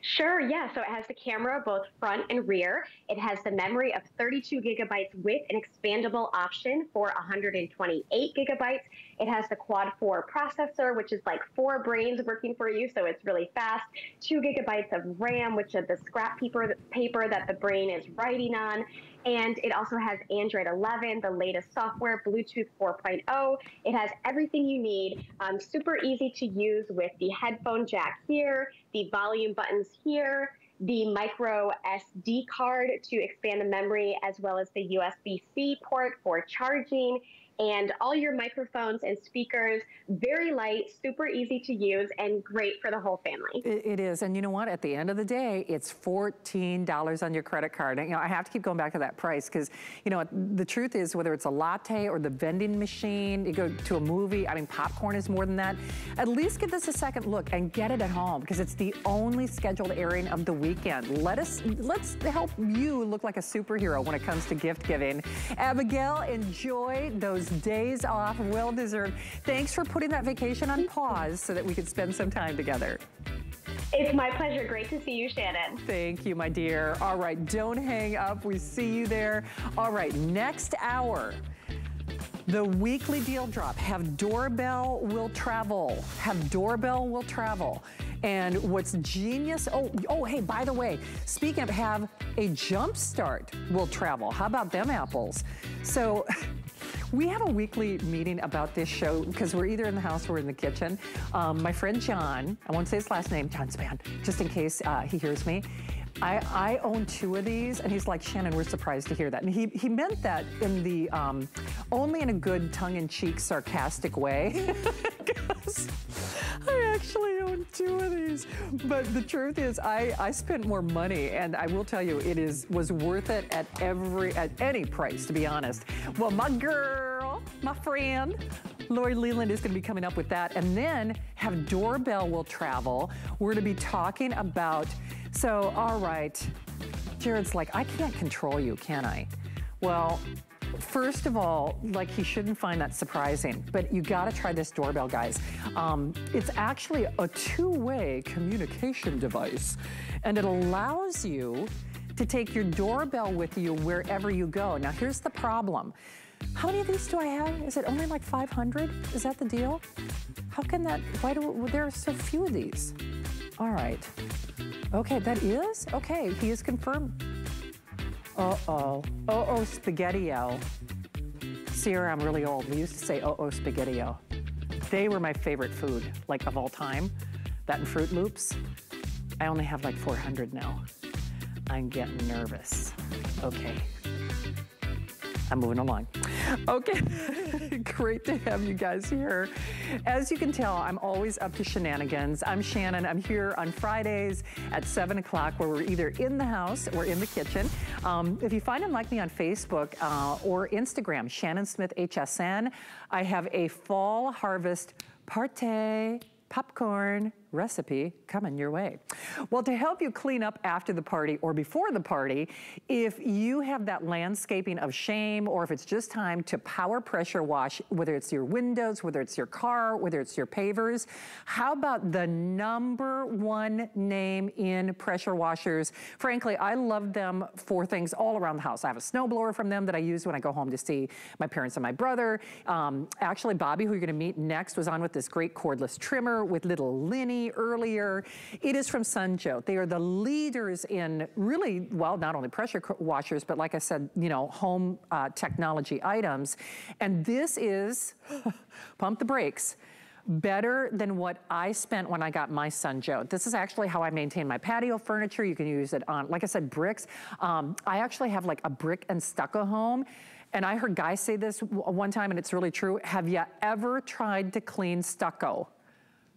Sure, yeah. So it has the camera both front and rear. It has the memory of 32 gigabytes with an expandable option for 128 gigabytes. It has the quad core processor, which is like four brains working for you, so it's really fast. Two gigabytes of RAM, which is the scrap paper, paper that the brain is writing on. And it also has Android 11, the latest software, Bluetooth 4.0. It has everything you need. Um, super easy to use with the headphone jack here, the volume buttons here, the micro SD card to expand the memory, as well as the USB C port for charging and all your microphones and speakers, very light, super easy to use, and great for the whole family. it, is, and you know what? At the end of the day, it's $14 on your credit card. And, you know, I have to keep going back to that price because, you know, the truth is whether it's a latte or the vending machine, you go to a movie, I mean, popcorn is more than that. At least give this a second look and get it at home because it's the only scheduled airing of the weekend. Let us, let's help you look like a superhero when it comes to gift giving. Abigail, enjoy those days off, well deserved. Thanks for putting that vacation on pause so that we could spend some time together. It's my pleasure. Great to see you, Shannon. Thank you, my dear. All right, don't hang up. We see you there. All right, next hour. The weekly deal drop. Have doorbell will travel. Have doorbell will travel. And what's genius, oh, oh, hey, by the way, speaking of have a jump start will travel. How about them apples? So we have a weekly meeting about this show because we're either in the house or in the kitchen. Um, my friend John, I won't say his last name, John Span, just in case uh, he hears me. I, I, own two of these, and he's like, Shannon, we're surprised to hear that. And he, he meant that in the, um, only in a good tongue-in-cheek, sarcastic way. I actually own two of these. But the truth is, I, I spent more money, and I will tell you, it is was worth it at every, at any price, to be honest. Well, my girl, my friend, Lori Leland is going to be coming up with that. And then have Doorbell will travel. We're going to be talking about so, all right, Jared's like, I can't control you, can I? Well, First of all, like he shouldn't find that surprising, but you gotta try this doorbell, guys. Um, it's actually a two-way communication device, and it allows you to take your doorbell with you wherever you go. Now, here's the problem. How many of these do I have? Is it only like 500? Is that the deal? How can that, why do, there are so few of these? All right. Okay, that is? Okay, he is confirmed. Uh-oh. Uh-oh, spaghetti-o. Sierra, I'm really old. We used to say uh-oh, spaghetti-o. They were my favorite food, like of all time. That and Froot Loops. I only have like 400 now. I'm getting nervous. Okay. I'm moving along. Okay, great to have you guys here. As you can tell, I'm always up to shenanigans. I'm Shannon. I'm here on Fridays at 7 o'clock where we're either in the house or in the kitchen. Um, if you find and like me on Facebook uh, or Instagram, Shannon Smith HSN, I have a fall harvest party popcorn recipe coming your way. Well, to help you clean up after the party or before the party, if you have that landscaping of shame or if it's just time to power pressure wash, whether it's your windows, whether it's your car, whether it's your pavers, how about the number one name in pressure washers? Frankly, I love them for things all around the house. I have a snowblower from them that I use when I go home to see my parents and my brother. Um, actually, Bobby, who you're gonna meet next, was on with this great cordless trimmer with little Linny earlier. It is from Sunjoe. They are the leaders in really, well, not only pressure washers, but like I said, you know, home uh, technology items. And this is, pump the brakes, better than what I spent when I got my Sunjoe. This is actually how I maintain my patio furniture. You can use it on, like I said, bricks. Um, I actually have like a brick and stucco home. And I heard guys say this one time, and it's really true. Have you ever tried to clean stucco?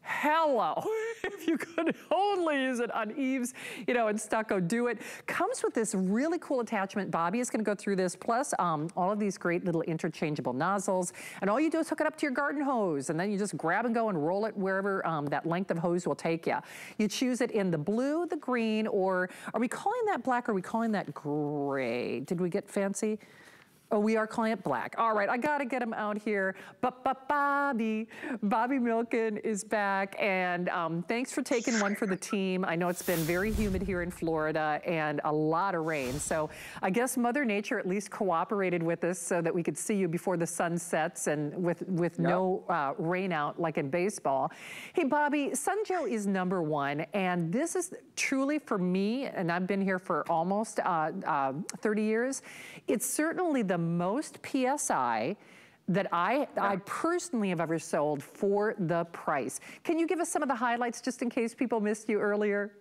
Hello. if you could only use it on eaves, you know, and stucco, do it. Comes with this really cool attachment. Bobby is gonna go through this, plus um, all of these great little interchangeable nozzles. And all you do is hook it up to your garden hose, and then you just grab and go and roll it wherever um, that length of hose will take you. You choose it in the blue, the green, or are we calling that black, or are we calling that gray? Did we get fancy? Oh, we are client black. All right, I gotta get him out here. But Bobby, Bobby Milken is back, and um, thanks for taking one for the team. I know it's been very humid here in Florida and a lot of rain. So I guess Mother Nature at least cooperated with us so that we could see you before the sun sets and with with yep. no uh, rain out like in baseball. Hey, Bobby, sun Sunjoe is number one, and this is truly for me, and I've been here for almost uh, uh, 30 years. It's certainly the most PSI that I, yeah. I personally have ever sold for the price. Can you give us some of the highlights just in case people missed you earlier?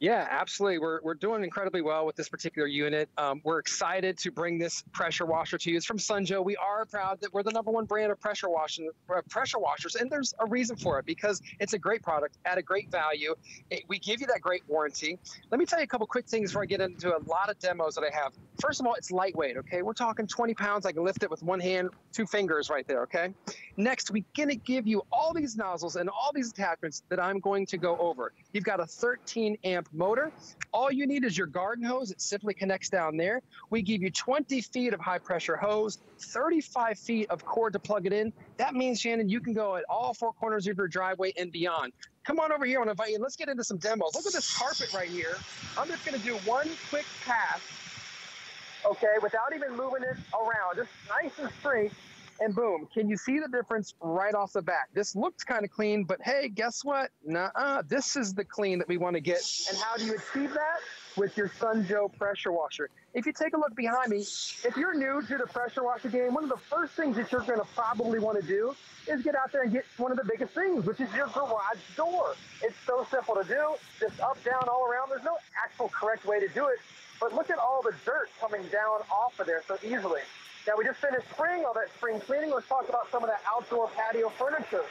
Yeah, absolutely. We're, we're doing incredibly well with this particular unit. Um, we're excited to bring this pressure washer to you. It's from Sunjoe. We are proud that we're the number one brand of pressure washing, pressure washers, and there's a reason for it because it's a great product at a great value. It, we give you that great warranty. Let me tell you a couple quick things before I get into a lot of demos that I have. First of all, it's lightweight, okay? We're talking 20 pounds. I can lift it with one hand, two fingers right there, okay? Next, we're going to give you all these nozzles and all these attachments that I'm going to go over. You've got a 13 amp motor. All you need is your garden hose. It simply connects down there. We give you 20 feet of high pressure hose, 35 feet of cord to plug it in. That means, Shannon, you can go at all four corners of your driveway and beyond. Come on over here. I want to invite you. Let's get into some demos. Look at this carpet right here. I'm just going to do one quick pass, okay, without even moving it around. Just nice and straight and boom. Can you see the difference right off the bat? This looked kind of clean, but hey, guess what? Nah, uh. this is the clean that we want to get. And how do you achieve that? With your Sun Joe pressure washer. If you take a look behind me, if you're new to the pressure washer game, one of the first things that you're going to probably want to do is get out there and get one of the biggest things, which is your garage door. It's so simple to do, just up, down, all around. There's no actual correct way to do it, but look at all the dirt coming down off of there so easily. Now we just finished spring, all that spring cleaning. Let's talk about some of that outdoor patio furniture.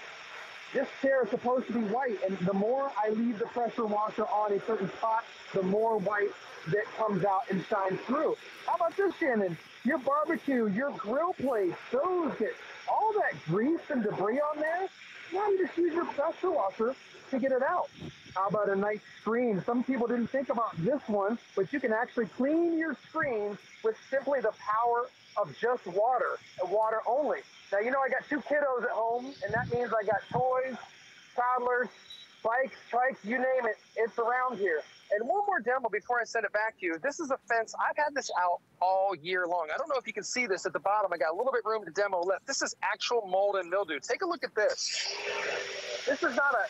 This chair is supposed to be white, and the more I leave the pressure washer on a certain spot, the more white that comes out and shines through. How about this, Shannon? Your barbecue, your grill plate, those get all that grease and debris on there. Now you just use your pressure washer to get it out. How about a nice screen? Some people didn't think about this one, but you can actually clean your screen with simply the power of just water, water only. Now, you know, I got two kiddos at home, and that means I got toys, toddlers, bikes, trikes, you name it, it's around here. And one more demo before I send it back to you. This is a fence. I've had this out all year long. I don't know if you can see this at the bottom. I got a little bit room to demo left. This is actual mold and mildew. Take a look at this. This is not a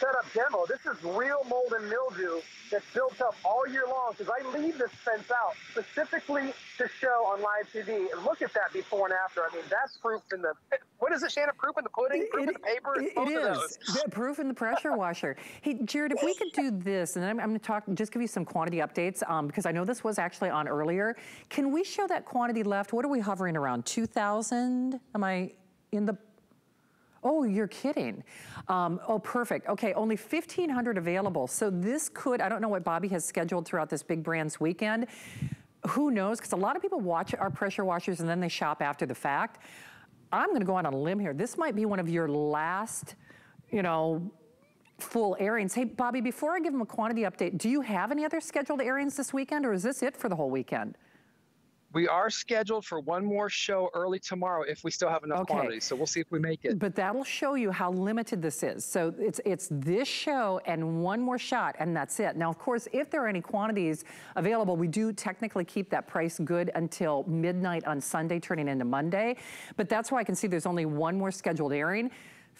setup demo. This is real mold and mildew that's built up all year long because I leave this fence out specifically to show on live TV. And look at that before and after. I mean, that's proof in the, what is it, Shannon? Proof in the pudding? Proof it, in the paper? It, it is. Proof in the pressure washer. hey, Jared, if we could do this, and I'm, I'm going to talk, just give you some quantity updates um, because I know this was actually on earlier. Can we show that quantity left? What are we hovering around? 2,000? Am I in the Oh, you're kidding. Um, oh, perfect. Okay, only 1,500 available. So this could, I don't know what Bobby has scheduled throughout this big brands weekend. Who knows? Because a lot of people watch our pressure washers and then they shop after the fact. I'm gonna go on a limb here. This might be one of your last, you know, full airings. Hey, Bobby, before I give them a quantity update, do you have any other scheduled airings this weekend or is this it for the whole weekend? We are scheduled for one more show early tomorrow if we still have enough okay. quantity. So we'll see if we make it. But that'll show you how limited this is. So it's it's this show and one more shot and that's it. Now, of course, if there are any quantities available, we do technically keep that price good until midnight on Sunday, turning into Monday. But that's why I can see there's only one more scheduled airing.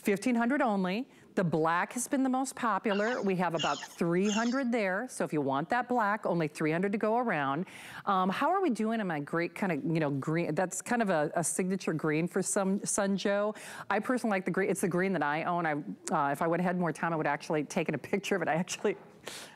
1500 only. The black has been the most popular. We have about 300 there. So if you want that black, only 300 to go around. Um, how are we doing in my great kind of, you know, green? That's kind of a, a, signature green for some Sun Joe. I personally like the green. It's the green that I own. I, uh, if I would have had more time, I would actually taken a picture of it. I actually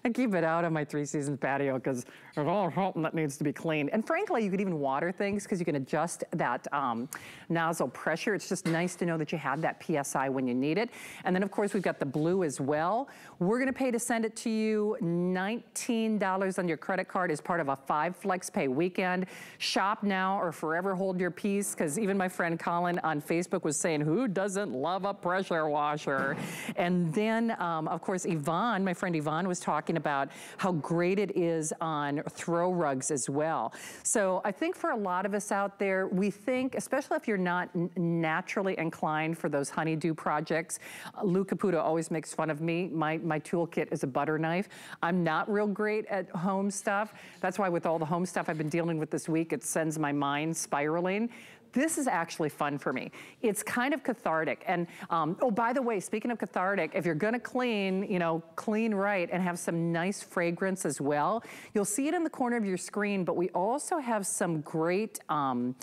I keep it out on my three seasons patio because there's all something that needs to be cleaned. And frankly, you could even water things because you can adjust that um, nozzle pressure. It's just nice to know that you have that PSI when you need it. And then of course, we've got the blue as well. We're gonna pay to send it to you $19 on your credit card as part of a five flex pay weekend. Shop now or forever hold your peace because even my friend Colin on Facebook was saying, who doesn't love a pressure washer? and then, um, of course, Yvonne, my friend Yvonne was talking about how great it is on throw rugs as well. So I think for a lot of us out there, we think, especially if you're not naturally inclined for those honeydew projects, uh, Lou Caputo always makes fun of me. My, my toolkit is a butter knife. I'm not real great at home stuff. That's why with all the home stuff I've been dealing with this week, it sends my mind spiraling. This is actually fun for me. It's kind of cathartic. And, um, oh, by the way, speaking of cathartic, if you're gonna clean, you know, clean right and have some nice fragrance as well, you'll see it in the corner of your screen, but we also have some great, um,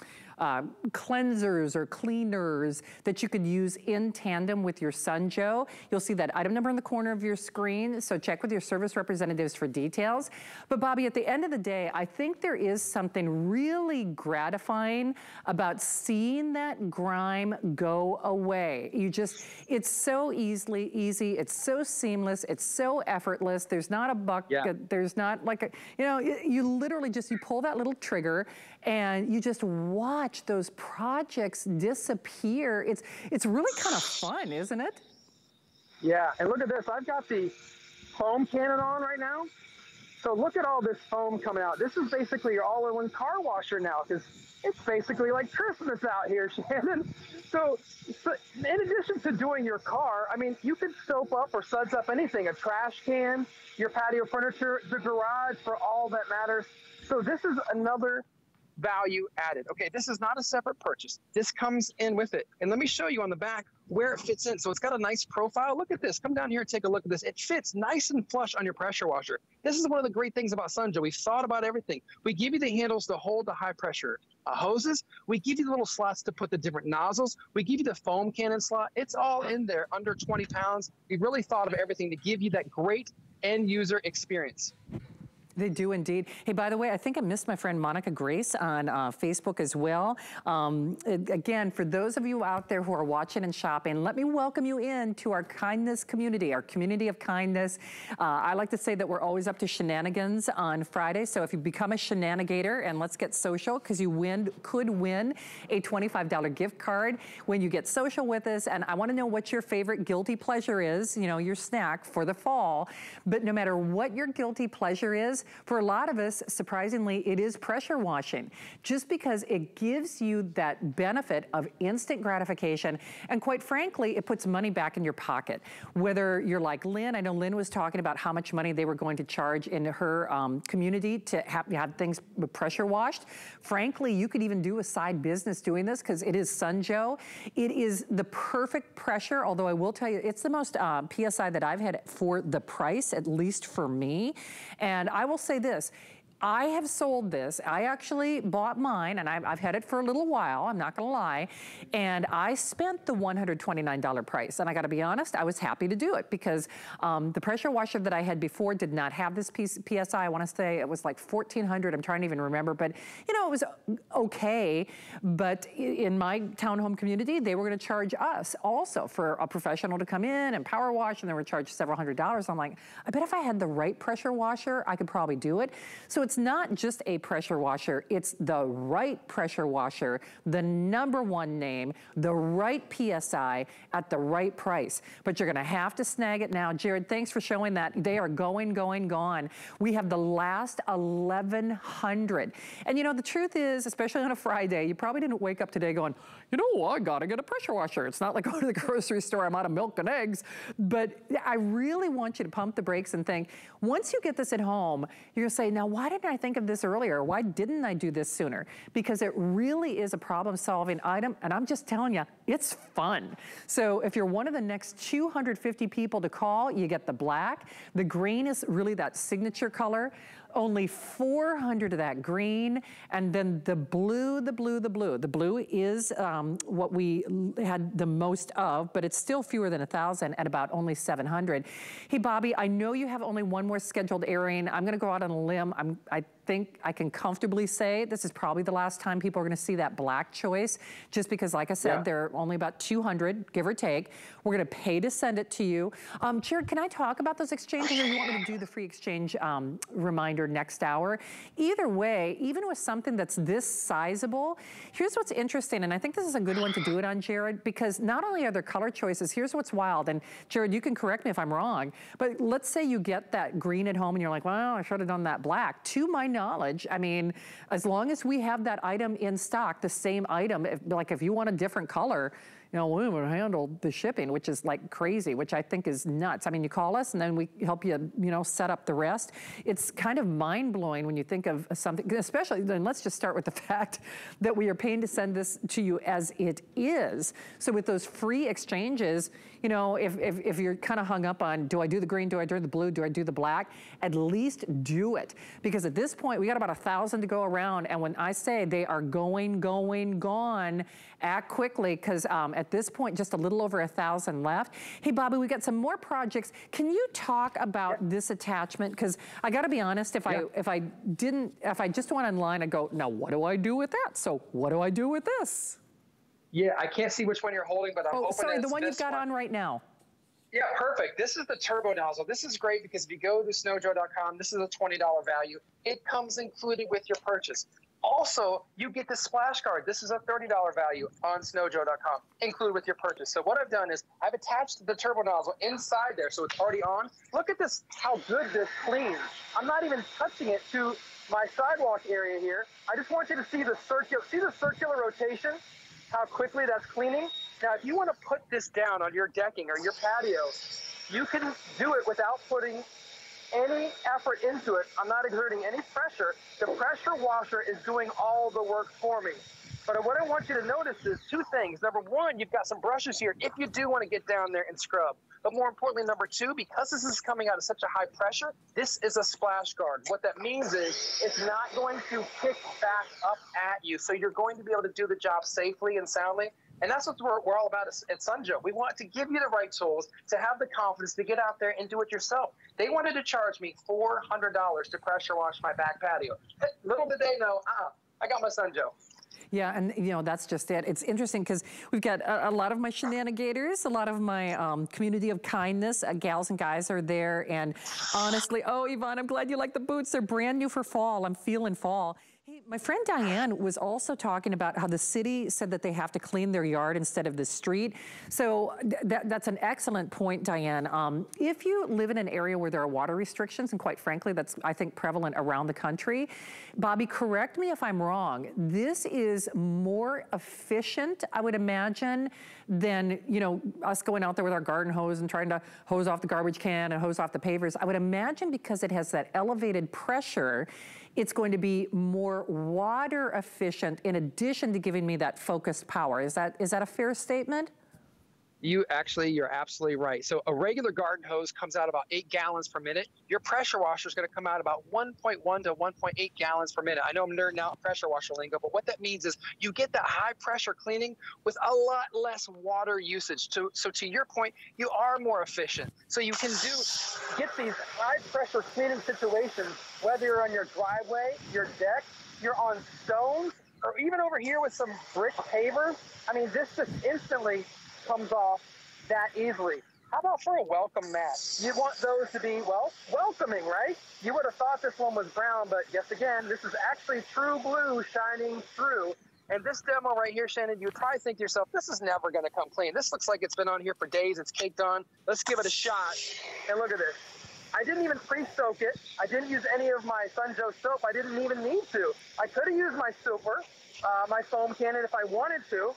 uh, cleansers or cleaners that you could use in tandem with your Sun Joe. You'll see that item number in the corner of your screen, so check with your service representatives for details. But Bobby, at the end of the day, I think there is something really gratifying about seeing that grime go away. You just, it's so easily easy, it's so seamless, it's so effortless. There's not a buck, yeah. there's not like a, you know, you literally just, you pull that little trigger and you just watch those projects disappear. It's, it's really kind of fun, isn't it? Yeah, and look at this. I've got the foam cannon on right now. So look at all this foam coming out. This is basically your all-in-one car washer now because it's basically like Christmas out here, Shannon. So, so, in addition to doing your car, I mean, you could soap up or suds up anything, a trash can, your patio furniture, the garage for all that matters. So this is another value added. Okay, this is not a separate purchase. This comes in with it. And let me show you on the back where it fits in. So it's got a nice profile. Look at this. Come down here and take a look at this. It fits nice and flush on your pressure washer. This is one of the great things about Sun Joe. We've thought about everything. We give you the handles to hold the high pressure uh, hoses. We give you the little slots to put the different nozzles. We give you the foam cannon slot. It's all in there under 20 pounds. We really thought of everything to give you that great end user experience. They do indeed. Hey, by the way, I think I missed my friend Monica Grace on uh, Facebook as well. Um, again, for those of you out there who are watching and shopping, let me welcome you in to our kindness community, our community of kindness. Uh, I like to say that we're always up to shenanigans on Friday. So if you become a shenanigator and let's get social because you win, could win a $25 gift card when you get social with us. And I want to know what your favorite guilty pleasure is, you know, your snack for the fall. But no matter what your guilty pleasure is, for a lot of us, surprisingly, it is pressure washing, just because it gives you that benefit of instant gratification. And quite frankly, it puts money back in your pocket. Whether you're like Lynn, I know Lynn was talking about how much money they were going to charge in her um, community to have, have things pressure washed. Frankly, you could even do a side business doing this because it is Sunjoe. It is the perfect pressure, although I will tell you, it's the most uh, PSI that I've had for the price, at least for me. And I will say this, I have sold this. I actually bought mine and I've, I've, had it for a little while, I'm not gonna lie. And I spent the $129 price. And I gotta be honest, I was happy to do it because um, the pressure washer that I had before did not have this piece, PSI. I wanna say it was like 1400, I'm trying to even remember, but you know, it was okay. But in my townhome community, they were gonna charge us also for a professional to come in and power wash and they were charged several hundred dollars. I'm like, I bet if I had the right pressure washer, I could probably do it. So it's it's not just a pressure washer, it's the right pressure washer, the number one name, the right PSI at the right price. But you're gonna have to snag it now. Jared, thanks for showing that. They are going, going, gone. We have the last 1,100. And you know, the truth is, especially on a Friday, you probably didn't wake up today going, you know, I gotta get a pressure washer. It's not like going to the grocery store, I'm out of milk and eggs. But I really want you to pump the brakes and think, once you get this at home, you're gonna say, now why did didn't I think of this earlier? Why didn't I do this sooner? Because it really is a problem solving item. And I'm just telling you, it's fun. So if you're one of the next 250 people to call, you get the black. The green is really that signature color only 400 of that green, and then the blue, the blue, the blue. The blue is um, what we had the most of, but it's still fewer than a 1,000 at about only 700. Hey, Bobby, I know you have only one more scheduled airing. I'm gonna go out on a limb. I'm, I think I can comfortably say this is probably the last time people are gonna see that black choice, just because, like I said, yeah. there are only about 200, give or take. We're gonna pay to send it to you. Um, Jared, can I talk about those exchanges, or you want me to do the free exchange um, reminder next hour? Either way, even with something that's this sizable, here's what's interesting, and I think this is a good one to do it on, Jared, because not only are there color choices, here's what's wild, and Jared, you can correct me if I'm wrong, but let's say you get that green at home and you're like, well, I should have done that black. To my knowledge, I mean, as long as we have that item in stock, the same item, if, like if you want a different color, you know, we would handle the shipping, which is like crazy, which I think is nuts. I mean, you call us and then we help you, you know, set up the rest. It's kind of mind blowing when you think of something, especially then let's just start with the fact that we are paying to send this to you as it is. So with those free exchanges, you know, if, if, if you're kind of hung up on, do I do the green, do I do the blue, do I do the black? At least do it. Because at this point, we got about a thousand to go around. And when I say they are going, going, gone, act quickly because um, at this point, just a little over a thousand left. Hey, Bobby, we got some more projects. Can you talk about yeah. this attachment? Because I got to be honest, if yeah. I if I didn't, if I just went online, I go, now what do I do with that? So what do I do with this? Yeah, I can't see which one you're holding, but I'm oh, sorry, the one you've got one. on right now. Yeah, perfect. This is the turbo nozzle. This is great because if you go to snowjoe.com, this is a $20 value. It comes included with your purchase. Also, you get the splash guard. This is a $30 value on snowjoe.com, included with your purchase. So what I've done is I've attached the turbo nozzle inside there, so it's already on. Look at this, how good this cleans. I'm not even touching it to my sidewalk area here. I just want you to see the circular, see the circular rotation, how quickly that's cleaning. Now, if you want to put this down on your decking or your patio, you can do it without putting any effort into it. I'm not exerting any pressure. The pressure washer is doing all the work for me. But what I want you to notice is two things. Number one, you've got some brushes here if you do want to get down there and scrub. But more importantly, number two, because this is coming out of such a high pressure, this is a splash guard. What that means is it's not going to kick back up at you. So you're going to be able to do the job safely and soundly. And that's what we're, we're all about at Sunjoe. We want to give you the right tools to have the confidence to get out there and do it yourself. They wanted to charge me $400 to pressure wash my back patio. Little did they know, ah, I got my Sunjoe. Yeah, and you know, that's just it. It's interesting because we've got a, a, lot of my shenanigans, a lot of my um, community of kindness, uh, gals and guys are there. And honestly, oh, Yvonne, I'm glad you like the boots. They're brand new for fall. I'm feeling fall. My friend Diane was also talking about how the city said that they have to clean their yard instead of the street. So th that's an excellent point, Diane. Um, if you live in an area where there are water restrictions, and quite frankly, that's, I think, prevalent around the country, Bobby, correct me if I'm wrong, this is more efficient, I would imagine, than, you know, us going out there with our garden hose and trying to hose off the garbage can and hose off the pavers. I would imagine because it has that elevated pressure, it's going to be more water efficient in addition to giving me that focused power. Is that, is that a fair statement? You actually, you're absolutely right. So a regular garden hose comes out about eight gallons per minute. Your pressure washer is going to come out about 1.1 to 1.8 gallons per minute. I know I'm nerding out pressure washer lingo, but what that means is you get that high pressure cleaning with a lot less water usage. So, so to your point, you are more efficient. So you can do get these high pressure cleaning situations, whether you're on your driveway, your deck, you're on stones, or even over here with some brick pavers. I mean, this just instantly comes off that easily. How about for a welcome mat? You want those to be, well, welcoming, right? You would have thought this one was brown, but yes, again, this is actually true blue shining through. And this demo right here, Shannon, you probably think to yourself, this is never going to come clean. This looks like it's been on here for days. It's caked on. Let's give it a shot. And look at this. I didn't even pre-soak it. I didn't use any of my Sunjoe soap. I didn't even need to. I could have used my super, uh, my foam cannon if I wanted to.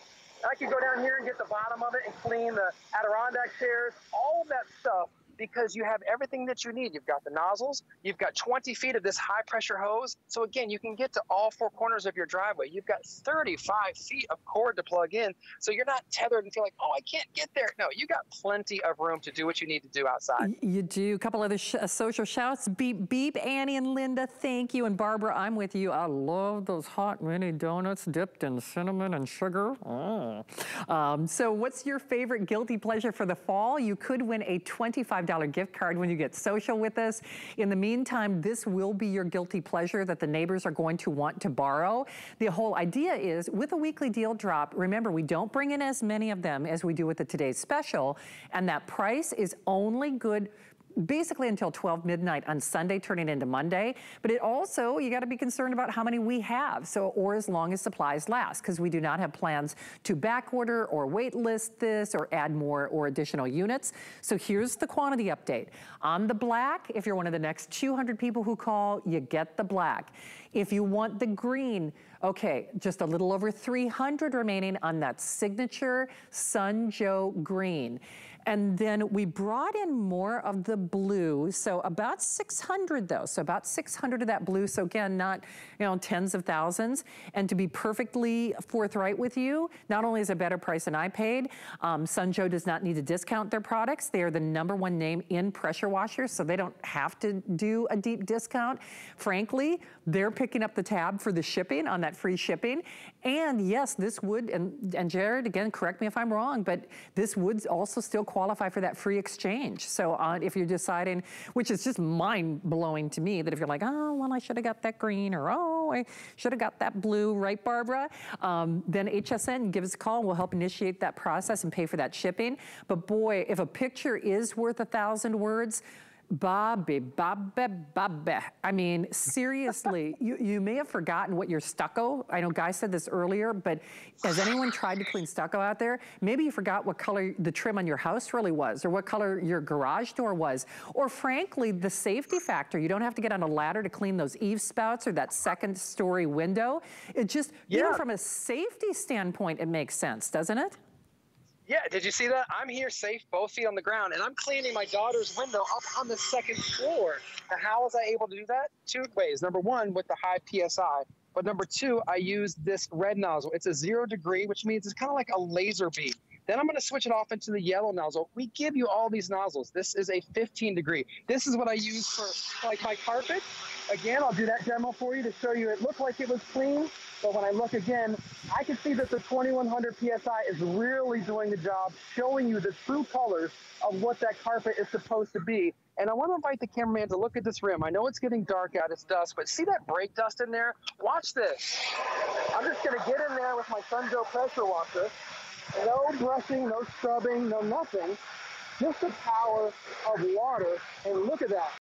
I could go down here and get the bottom of it and clean the Adirondack chairs, all that stuff because you have everything that you need. You've got the nozzles, you've got 20 feet of this high pressure hose. So again, you can get to all four corners of your driveway. You've got 35 feet of cord to plug in. So you're not tethered and feel like, oh, I can't get there. No, you got plenty of room to do what you need to do outside. You do. A couple other sh uh, social shouts. Beep, beep, Annie and Linda, thank you. And Barbara, I'm with you. I love those hot mini donuts dipped in cinnamon and sugar. Oh. Um, so what's your favorite guilty pleasure for the fall? You could win a 25 $25 gift card when you get social with us. In the meantime, this will be your guilty pleasure that the neighbors are going to want to borrow. The whole idea is with a weekly deal drop, remember, we don't bring in as many of them as we do with the today's special, and that price is only good basically until 12 midnight on Sunday, turning into Monday. But it also, you gotta be concerned about how many we have. So, or as long as supplies last, because we do not have plans to back order or wait list this or add more or additional units. So here's the quantity update. On the black, if you're one of the next 200 people who call, you get the black. If you want the green, okay, just a little over 300 remaining on that signature Sun Joe green. And then we brought in more of the blue. So about 600 though. So about 600 of that blue. So again, not, you know, tens of thousands. And to be perfectly forthright with you, not only is it a better price than I paid, um, Sunjoe does not need to discount their products. They are the number one name in pressure washers, so they don't have to do a deep discount. Frankly, they're picking up the tab for the shipping on that free shipping. And yes, this would, and, and Jared, again, correct me if I'm wrong, but this would also still qualify for that free exchange. So uh, if you're deciding, which is just mind blowing to me, that if you're like, oh, well, I should have got that green or, oh, I should have got that blue, right, Barbara? Um, then HSN, give us a call. And we'll help initiate that process and pay for that shipping. But boy, if a picture is worth a thousand words, Bobby, Bobby, Bobby. I mean, seriously, you, you may have forgotten what your stucco, I know Guy said this earlier, but has anyone tried to clean stucco out there? Maybe you forgot what color the trim on your house really was, or what color your garage door was, or frankly, the safety factor. You don't have to get on a ladder to clean those eave spouts or that second story window. It just, yeah. even from a safety standpoint, it makes sense, doesn't it? Yeah, did you see that? I'm here safe, both feet on the ground, and I'm cleaning my daughter's window up on the second floor. Now, how was I able to do that? Two ways. Number one, with the high PSI. But number two, I used this red nozzle. It's a zero degree, which means it's kind of like a laser beam. Then I'm going to switch it off into the yellow nozzle. We give you all these nozzles. This is a 15 degree. This is what I use for like my carpet. Again, I'll do that demo for you to show you it looked like it was clean. But when I look again, I can see that the 2100 PSI is really doing the job, showing you the true colors of what that carpet is supposed to be. And I want to invite the cameraman to look at this rim. I know it's getting dark out, it's dusk, but see that brake dust in there? Watch this. I'm just going to get in there with my Sunjoe pressure washer. No brushing, no scrubbing, no nothing. Just the power of water. And look at that.